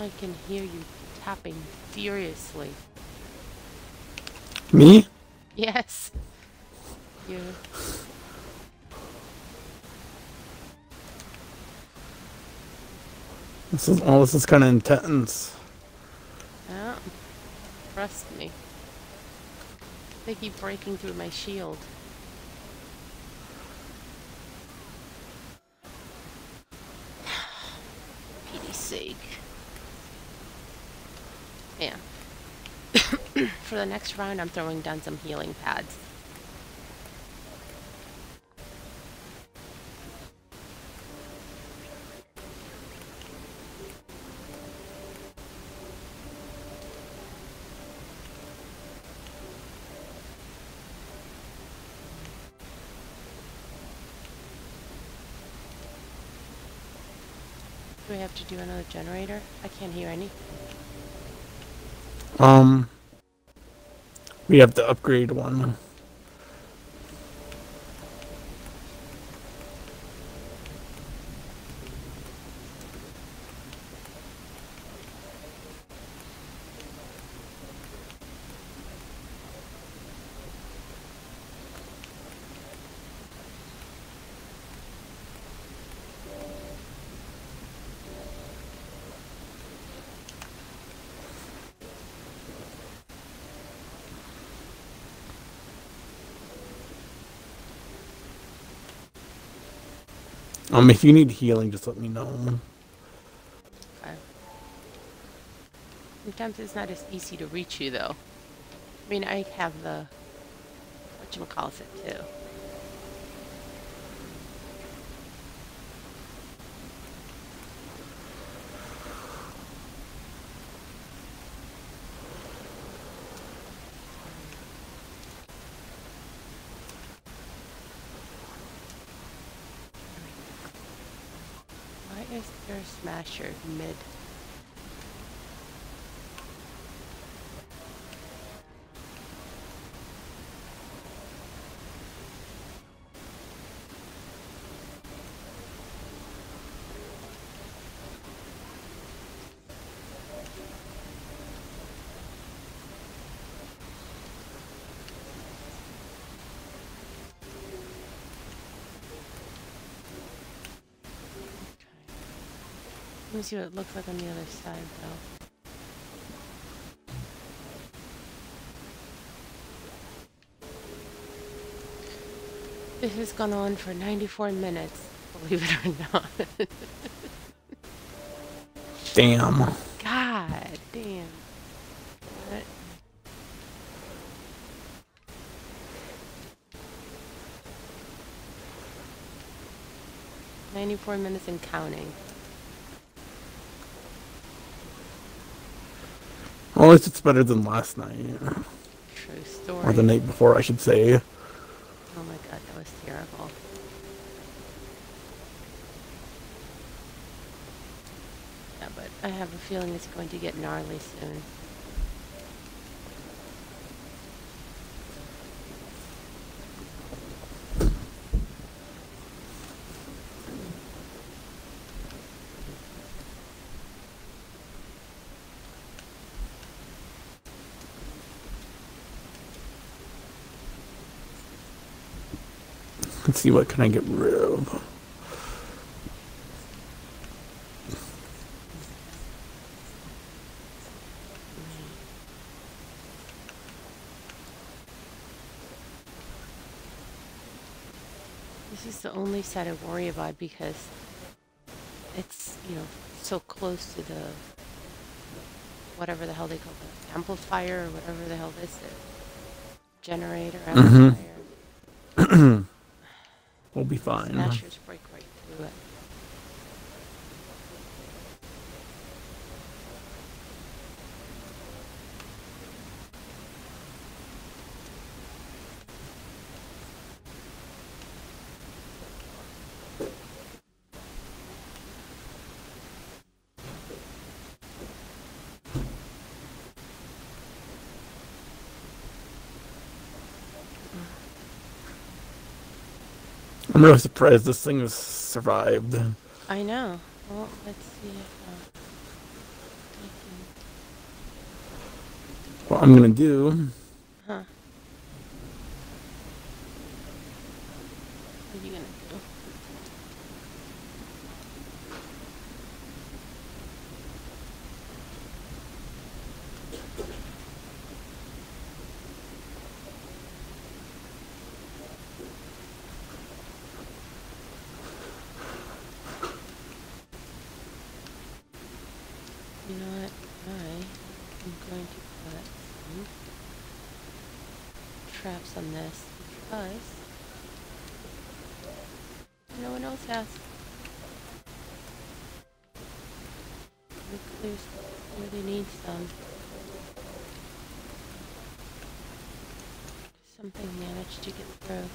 I can hear you tapping furiously. Me? Yes. You. This is all. this is kind of intense. Yeah. Trust me. They keep breaking through my shield. For the next round, I'm throwing down some healing pads. Do we have to do another generator? I can't hear any. Um, we have to upgrade one. Um, if you need healing, just let me know. Okay. Sometimes it's not as easy to reach you, though. I mean, I have the whatchamacallit too. Is smasher mid? Me see what it looks like on the other side, though. This has gone on for 94 minutes, believe it or not. Damn. God damn. What? Ninety-four minutes and counting. Least it's better than last night. True story. Or the night before, I should say. Oh my god, that was terrible. Yeah, but I have a feeling it's going to get gnarly soon. Let's see what can I get rid of. This is the only set I worry about because it's, you know, so close to the whatever the hell they call it, amplifier or whatever the hell this is. Generator, Mhm. amplifier. We'll be fine. Smashers break right through it. I'm really surprised this thing has survived. I know. Well, let's see if uh, What I'm gonna do, you get through?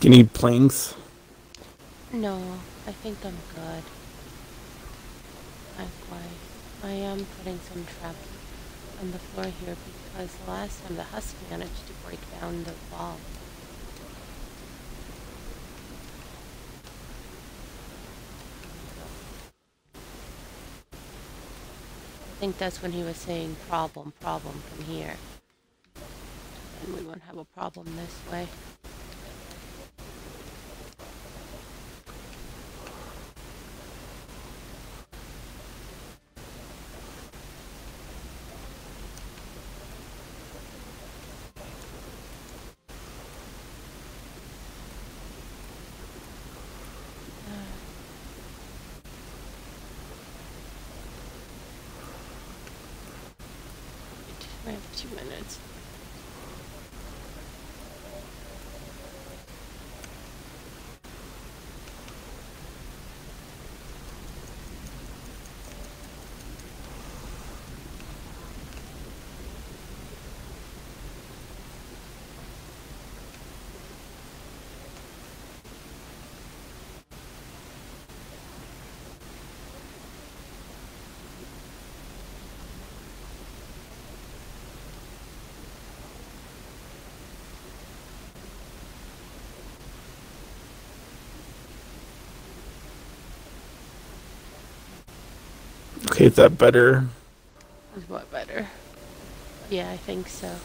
Do you need planks? No, I think I'm good. I'm quite. I am putting some traps on the floor here because the last time the husk managed to break down the wall. I think that's when he was saying problem, problem from here. And we won't have a problem this way. I have two minutes. Okay, is that better? Is what better? Yeah, I think so.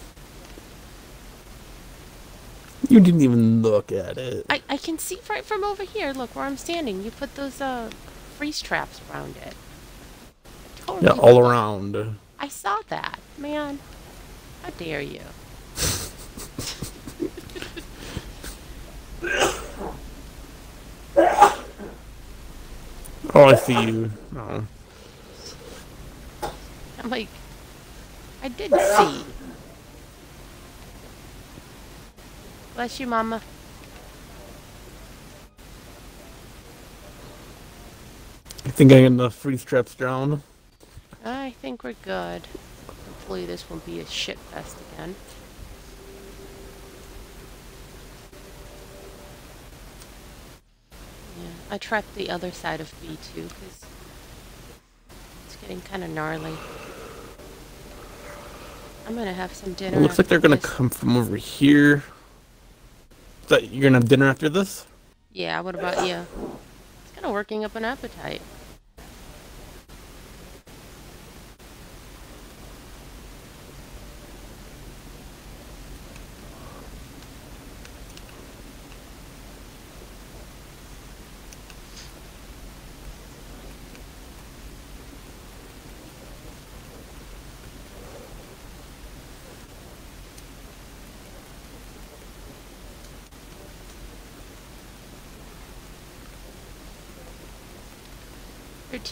You didn't even look at it. I, I can see right from over here. Look where I'm standing. You put those uh freeze traps around it. Totally. Yeah, all around. I saw that, man. How dare you? Oh, I see you. Oh. I'm like, I did uh, see. Bless you, Mama. I think I got the freeze traps down. I think we're good. Hopefully this won't be a shit fest again. Yeah, I trapped the other side of B2 because it's getting kind of gnarly. I'm gonna have some dinner. It looks like they're gonna come from over here. that you're gonna have dinner after this? Yeah, what about you? It's kind of working up an appetite.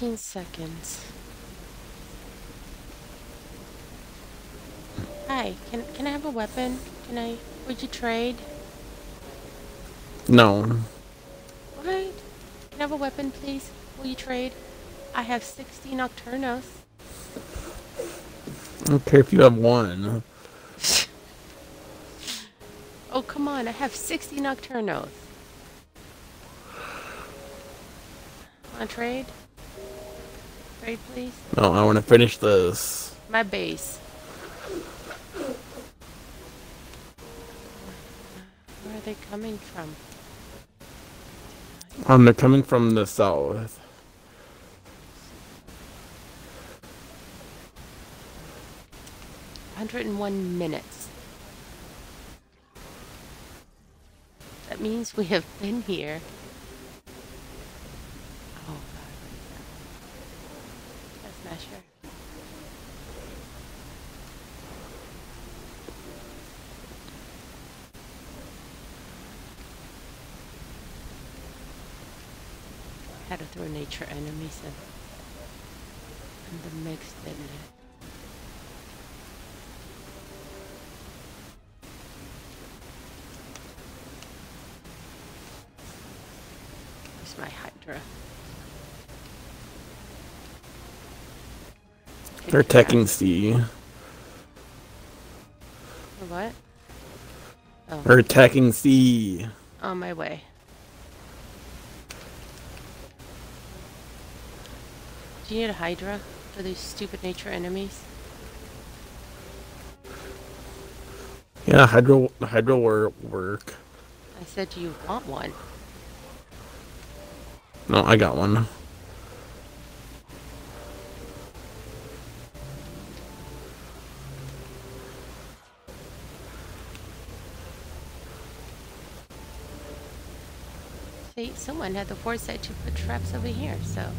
Thirteen seconds. Hi, can can I have a weapon? Can I? Would you trade? No. What? Can I have a weapon, please? Will you trade? I have 60 Nocturnos. I don't care if you have one. Oh, come on. I have 60 Nocturnos. Want to trade? Please? No, I want to finish this. My base. Where are they coming from? Um, they're coming from the south. Hundred and one minutes. That means we have been here. Oh god. That's Smasher. Had throw enemies in. And the mix, didn't it? Where's my Hydra? They're attacking. C. What? Oh, They're attacking C. On my way. Do you need a Hydra for these stupid nature enemies? Yeah, Hydra, hydro wor- work. I said, do you want one? No, I got one. See, someone had the foresight to put traps over here, so.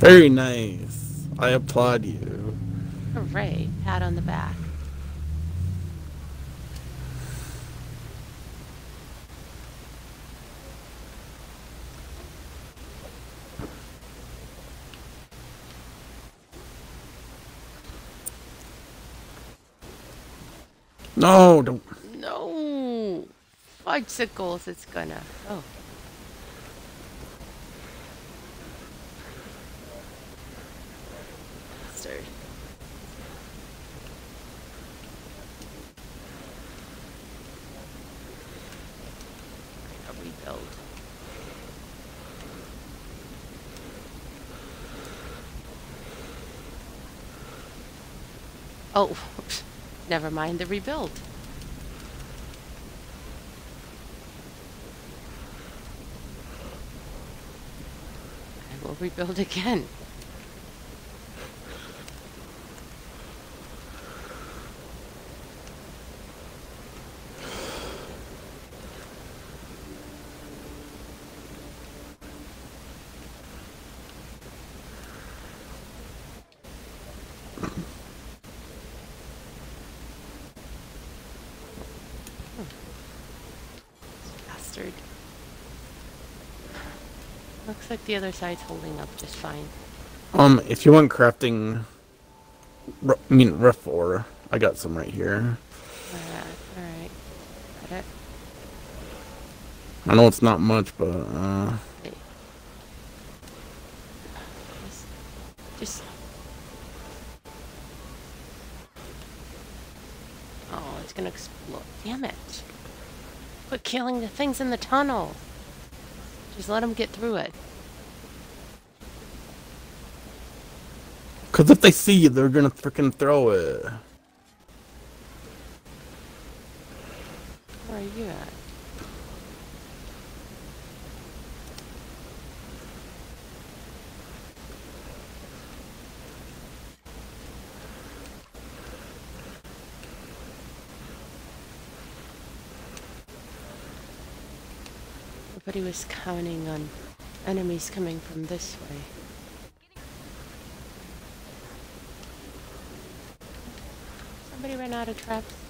Very nice. I applaud you. Hooray. Pat on the back. No, don't. No! Fudgesicles, it's gonna. Oh. Bastard. A rebuild. Oh, never mind the rebuild. I will rebuild again. Bastard. Looks like the other side's holding up just fine. Um, if you want crafting, I mean rough ore, I got some right here. Alright, alright. Got it. I know it's not much, but uh, Just, just. Oh, it's gonna explode. Damn it. Quit killing the things in the tunnel. Just let them get through it. Cause if they see you, they're gonna freaking throw it. Where are you at? Everybody was counting on enemies coming from this way. Somebody ran out of traps.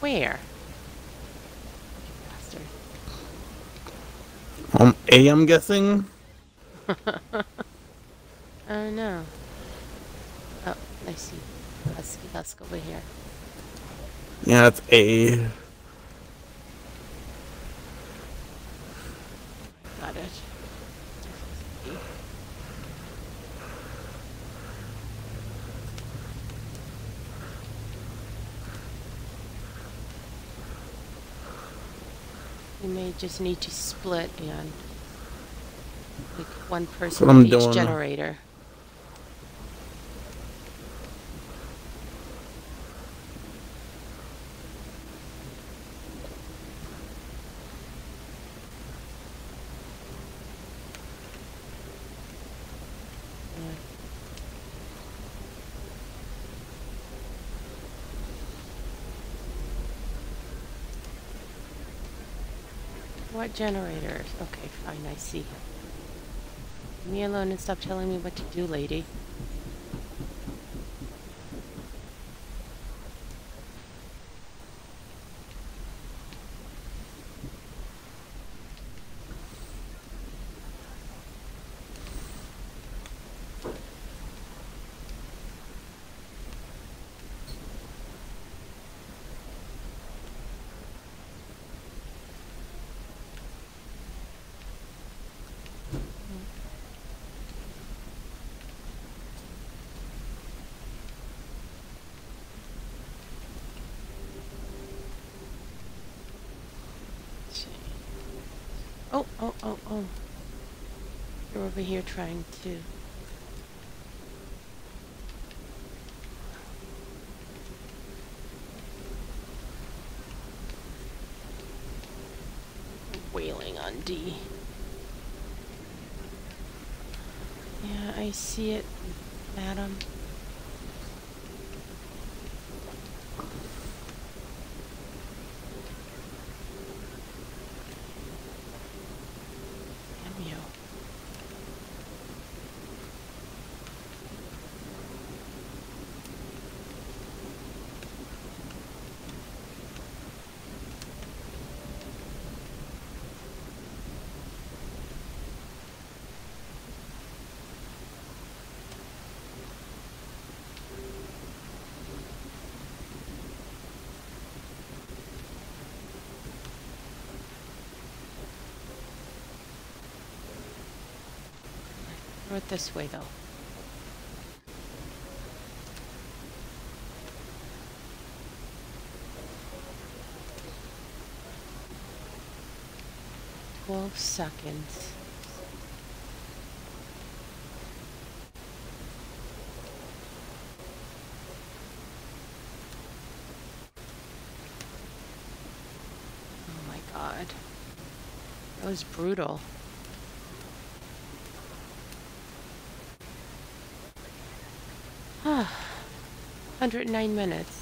Where? Bastard. Um, A, I'm guessing. Oh no. Oh, I see. Husky Husk over here. Yeah, it's A. Got it. You may just need to split and like one person each doing. generator. What generators? Okay, fine, I see. Leave me alone and stop telling me what to do, lady. Let's see. Oh, oh, oh, oh. You're over here trying to. Wailing on D. Yeah, I see it, madam. Damn you. It this way, though. Twelve seconds. Oh my god. That was brutal. Ah, 109 minutes.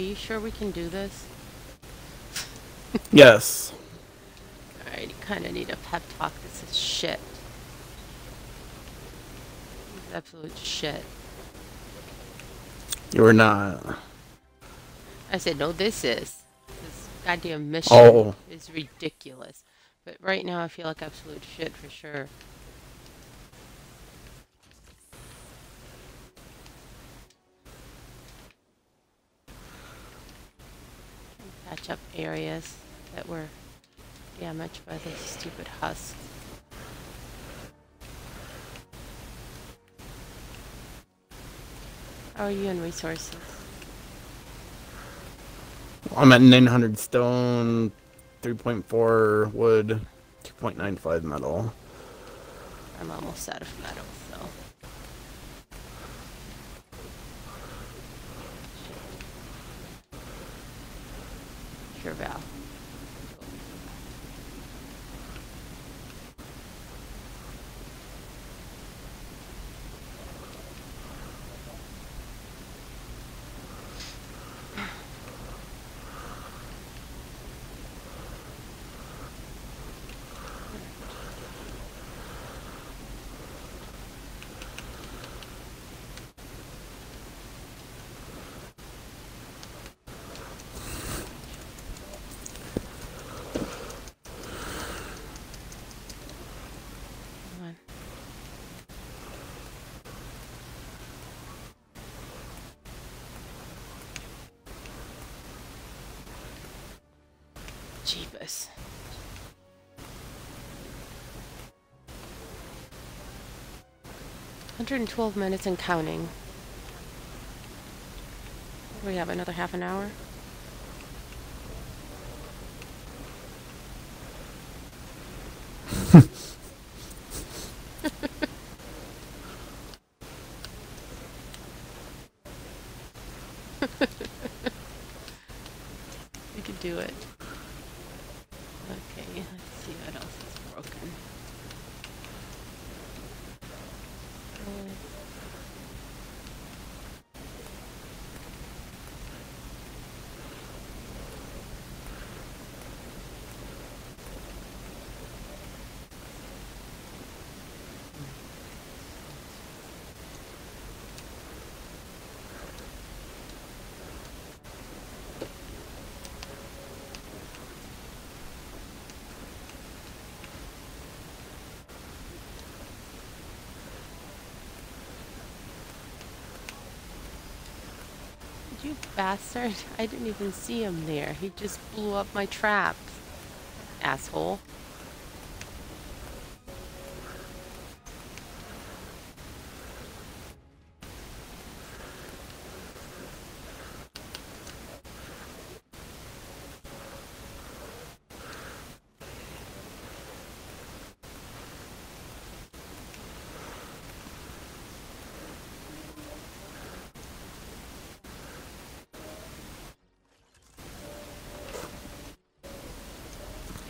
Are you sure we can do this? Yes. Alright, you kind of need a pep talk. This is shit. This is absolute shit. You're not. I said, no, this is. This goddamn mission Oh. is ridiculous. But right now, I feel like absolute shit for sure. Patch up areas that were damaged by the stupid husks. How are you in resources? I'm at 900 stone, 3.4 wood, 2.95 metal. I'm almost out of metal, 112 minutes and counting. We have another half an hour. bastard. I didn't even see him there. He just blew up my traps. Asshole.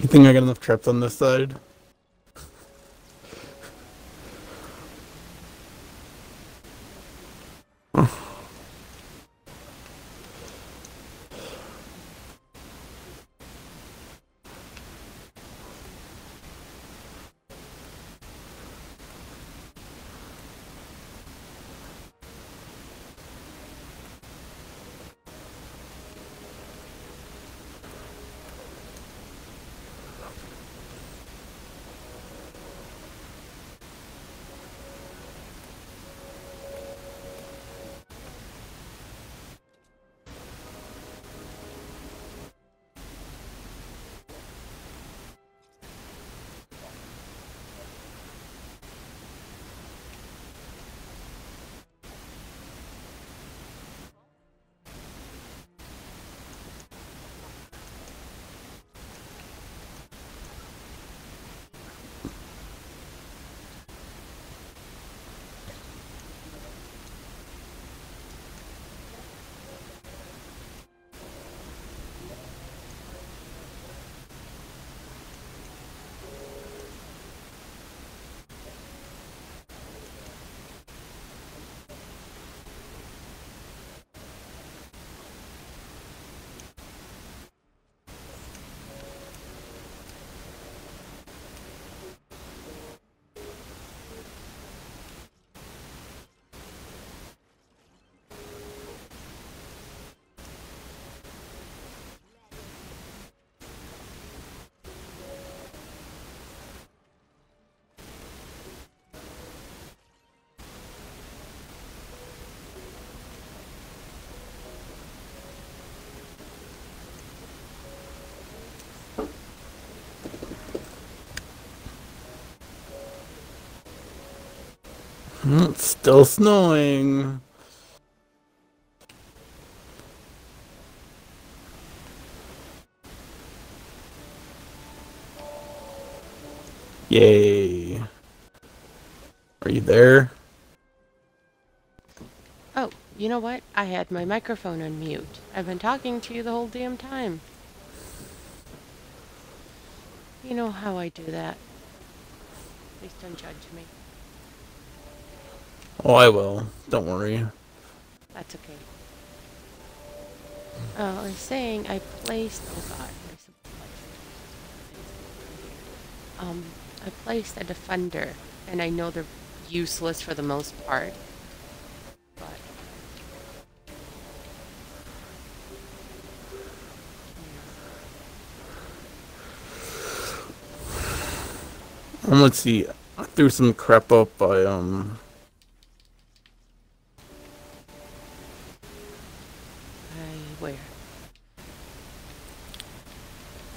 You think I got enough traps on this side? It's still snowing. Yay. Are you there? Oh, you know what? I had my microphone on mute. I've been talking to you the whole damn time. You know how I do that. Please don't judge me. Oh, I will. Don't worry. That's okay. Uh, I was saying I placed. Oh God, there's a bunch Um, I placed a defender, and I know they're useless for the most part. But Um, let's see. I threw some crap up by um I where?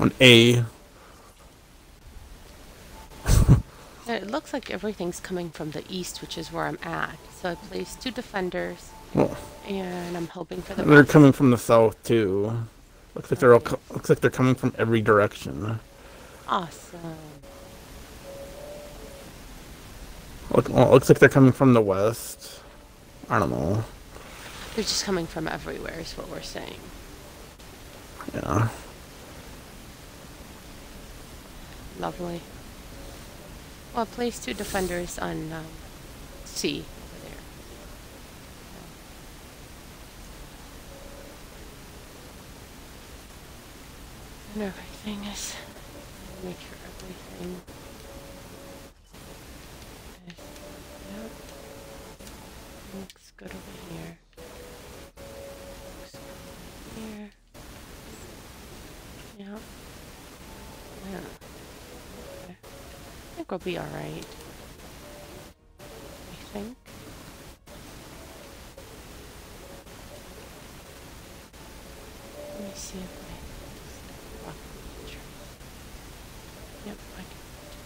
On A. It looks like everything's coming from the east, which is where I'm at. So I placed two defenders, Well, and I'm hoping for the they're best. coming from the south too. Looks like they're all co- looks like they're coming from every direction. Awesome. Look, well, looks like they're coming from the west. I don't know. They're just coming from everywhere, is what we're saying. Yeah. Lovely. Well, place two defenders on um, C over there. And everything is. Make sure everything. Yep. Looks good over here. Looks good over here. Yep. Yeah. Okay. I think we'll be alright. I think. Let me see if I tree. Yep, I can do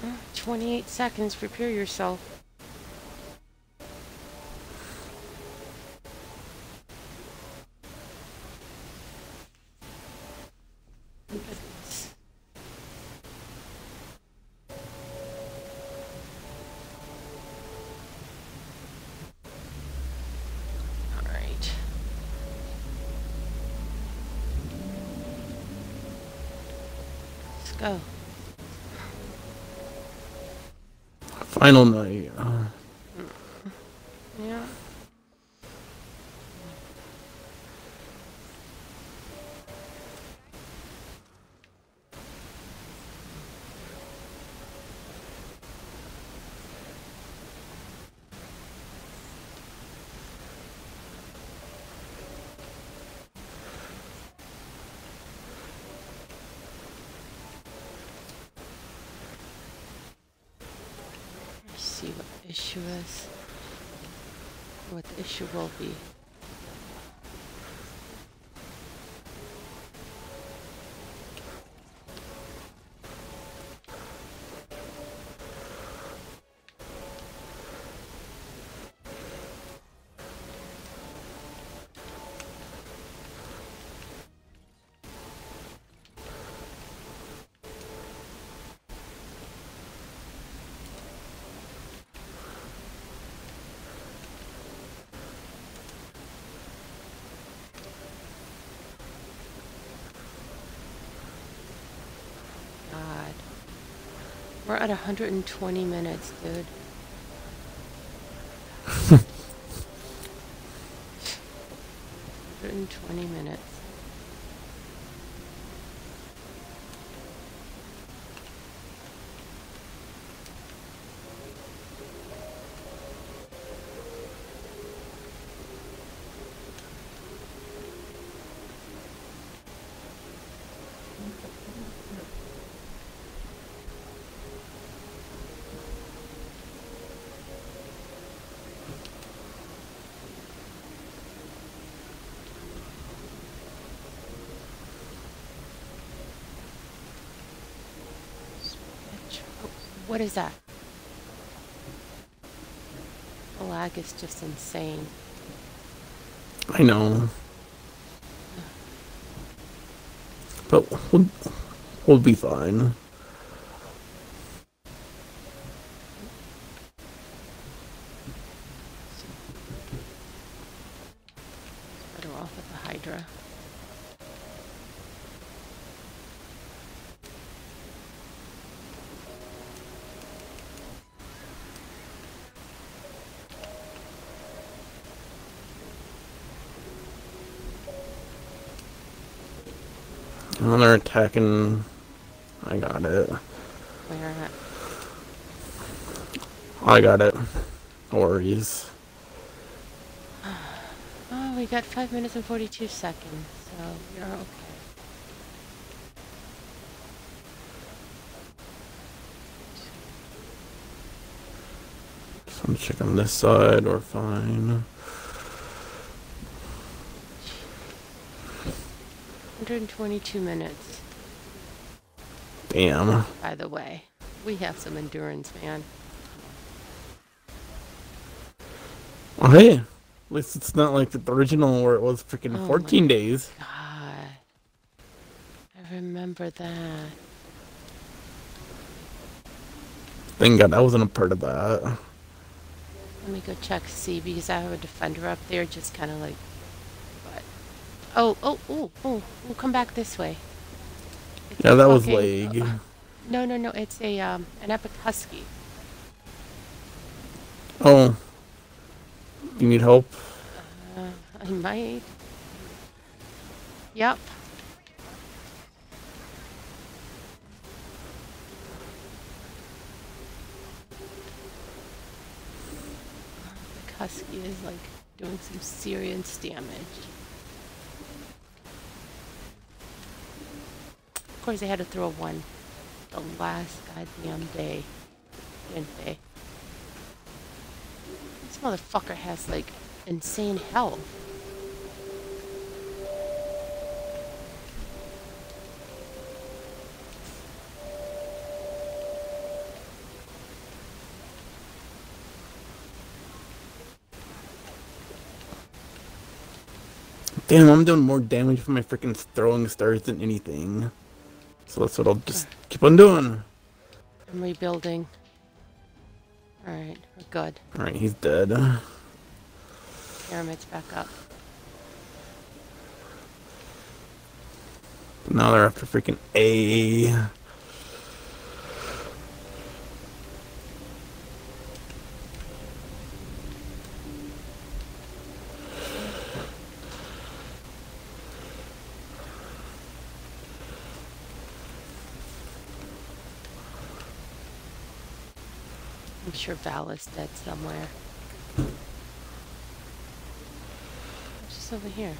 those. Uh, Twenty-eight seconds, prepare yourself. Goodness. All right. Let's go. Final night. Uh, Yeah. Let's see what the issue is. What the issue will be. God. We're at 120 minutes, dude. Hundred and twenty minutes. Switch. Oh, What is that? The lag is just insane. I know. But we'll, we'll be fine. Better off with the Hydra. They're. I got it. Where at? I got it. No worries. Oh, we got five minutes and 42 seconds, so you're okay. So I'm checking this side. We're fine. 122 minutes, Damn. by the way. We have some endurance, man. Well, hey, at least it's not like the original where it was freaking Oh my 14 days. God. I remember that. Thank God I wasn't a part of that. Let me go check see because I have a defender up there just kind of like but Oh, oh, oh, oh, we'll come back this way. Yeah, that was leg. uh, no, no, no, it's a um an epic husky. Oh. You need help? Uh, I might. Yep. The husky is like doing some serious damage. Course, they had to throw one the last goddamn day, they? This motherfucker has like insane health. Damn, I'm doing more damage from my freaking throwing stars than anything. So that's what I'll just keep on doing. I'm rebuilding. Alright, we're good. Alright, he's dead. Pyramid's back up. Now they're after freaking A. sure Val is dead somewhere. Just over here.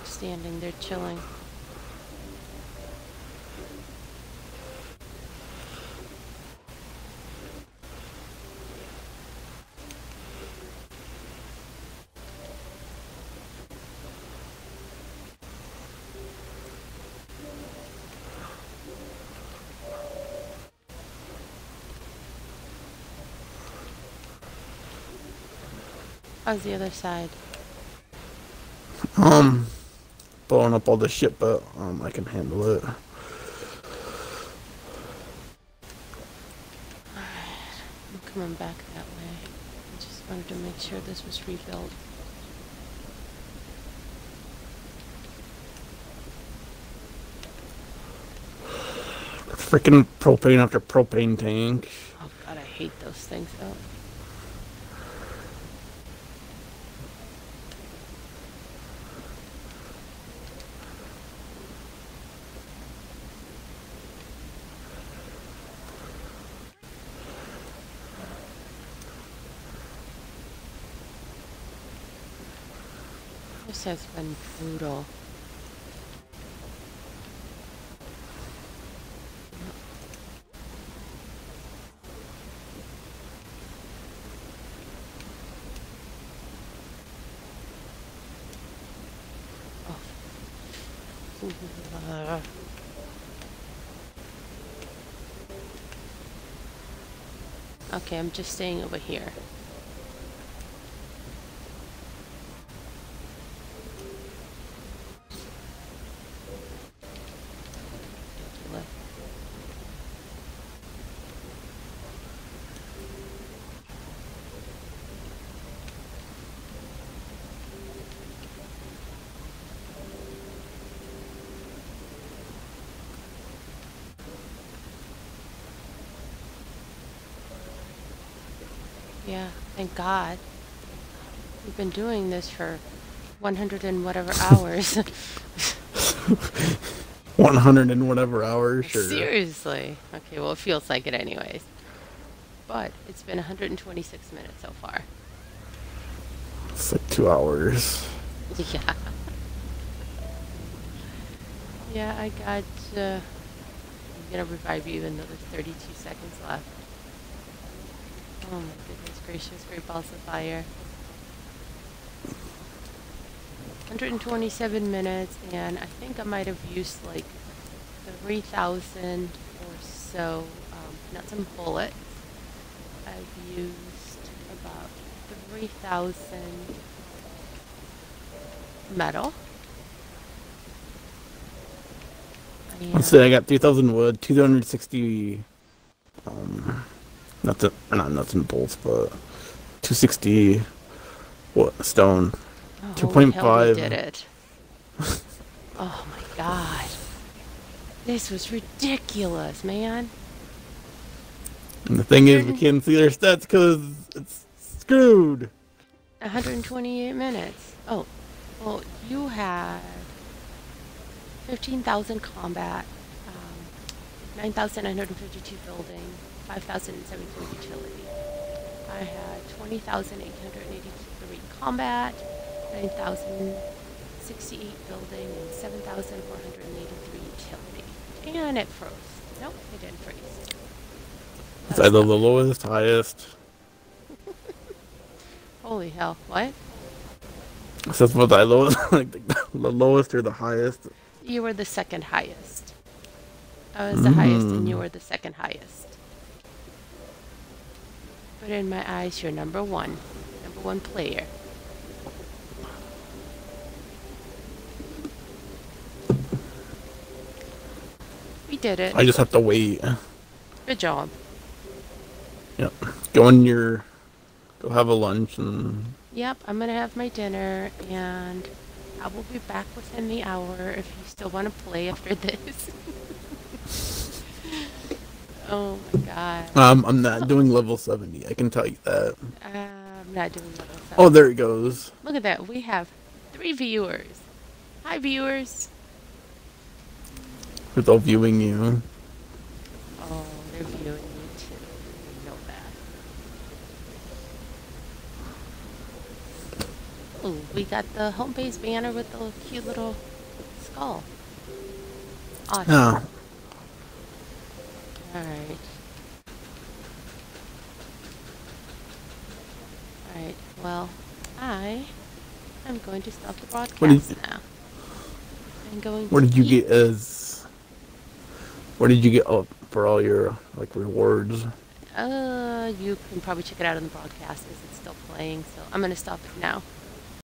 Just standing there chilling. How's the other side? Um, blowing up all the shit, but um, I can handle it. I'm coming back that way. I just wanted to make sure this was rebuilt. Freaking propane after propane tank. Oh god, I hate those things though. This has been brutal. Okay, I'm just staying over here. Ridiculous. Yeah, thank God. We've been doing this for 100 and whatever hours. 100 and whatever hours, sure. Seriously. Okay, well, it feels like it anyways. But it's been 126 minutes so far. It's like two hours. Yeah. Yeah, I got. Uh, I'm gonna revive you even though there's 32 seconds left. Oh my goodness gracious, great balls of fire. 127 minutes, and I think I might have used like 3,000 or so, um, not some bullets. I've used about 3,000 metal. Let's see, I got 3,000 wood, 260 and- not nuts and bolts, but 260 what, stone. oh, 2.5. hell, we did it. oh my god. This was ridiculous, man. And the thing is, we can't see their stats because it's screwed. 128 minutes. Oh, well, you had 15,000 combat, um, 9,952 building, 5,072 utility. I had 20,883 combat, 9,068 building, and 7,483 utility. And it froze. Nope, it didn't freeze. It's That's either not- the lowest, highest. Holy hell, what? So that's what the lowest, like the, the lowest or the highest. You were the second highest. I was the highest and you Mm. were the second highest. But in my eyes, you're number one. Number one player. We did it. I just have to wait. Good job. Yep. Go in your, go have a lunch and Yep, I'm gonna have my dinner and I will be back within the hour if you still want to play after this. oh my god. um, I'm not doing level 70. I can tell you that. I'm not doing level seven. Oh, there it goes. Look at that. We have three viewers. Hi, viewers. They're all viewing you? Oh, they're viewing me too. I know that. Ooh, we got the home base banner with the cute little skull. Awesome. Ah, Alright. Alright, well, I am going to stop the What did broadcast now. I'm going what to did you eat. get as? What did you get up for all your like rewards? Uh, you can probably check it out on the broadcast because it's still playing, so I'm gonna stop it now.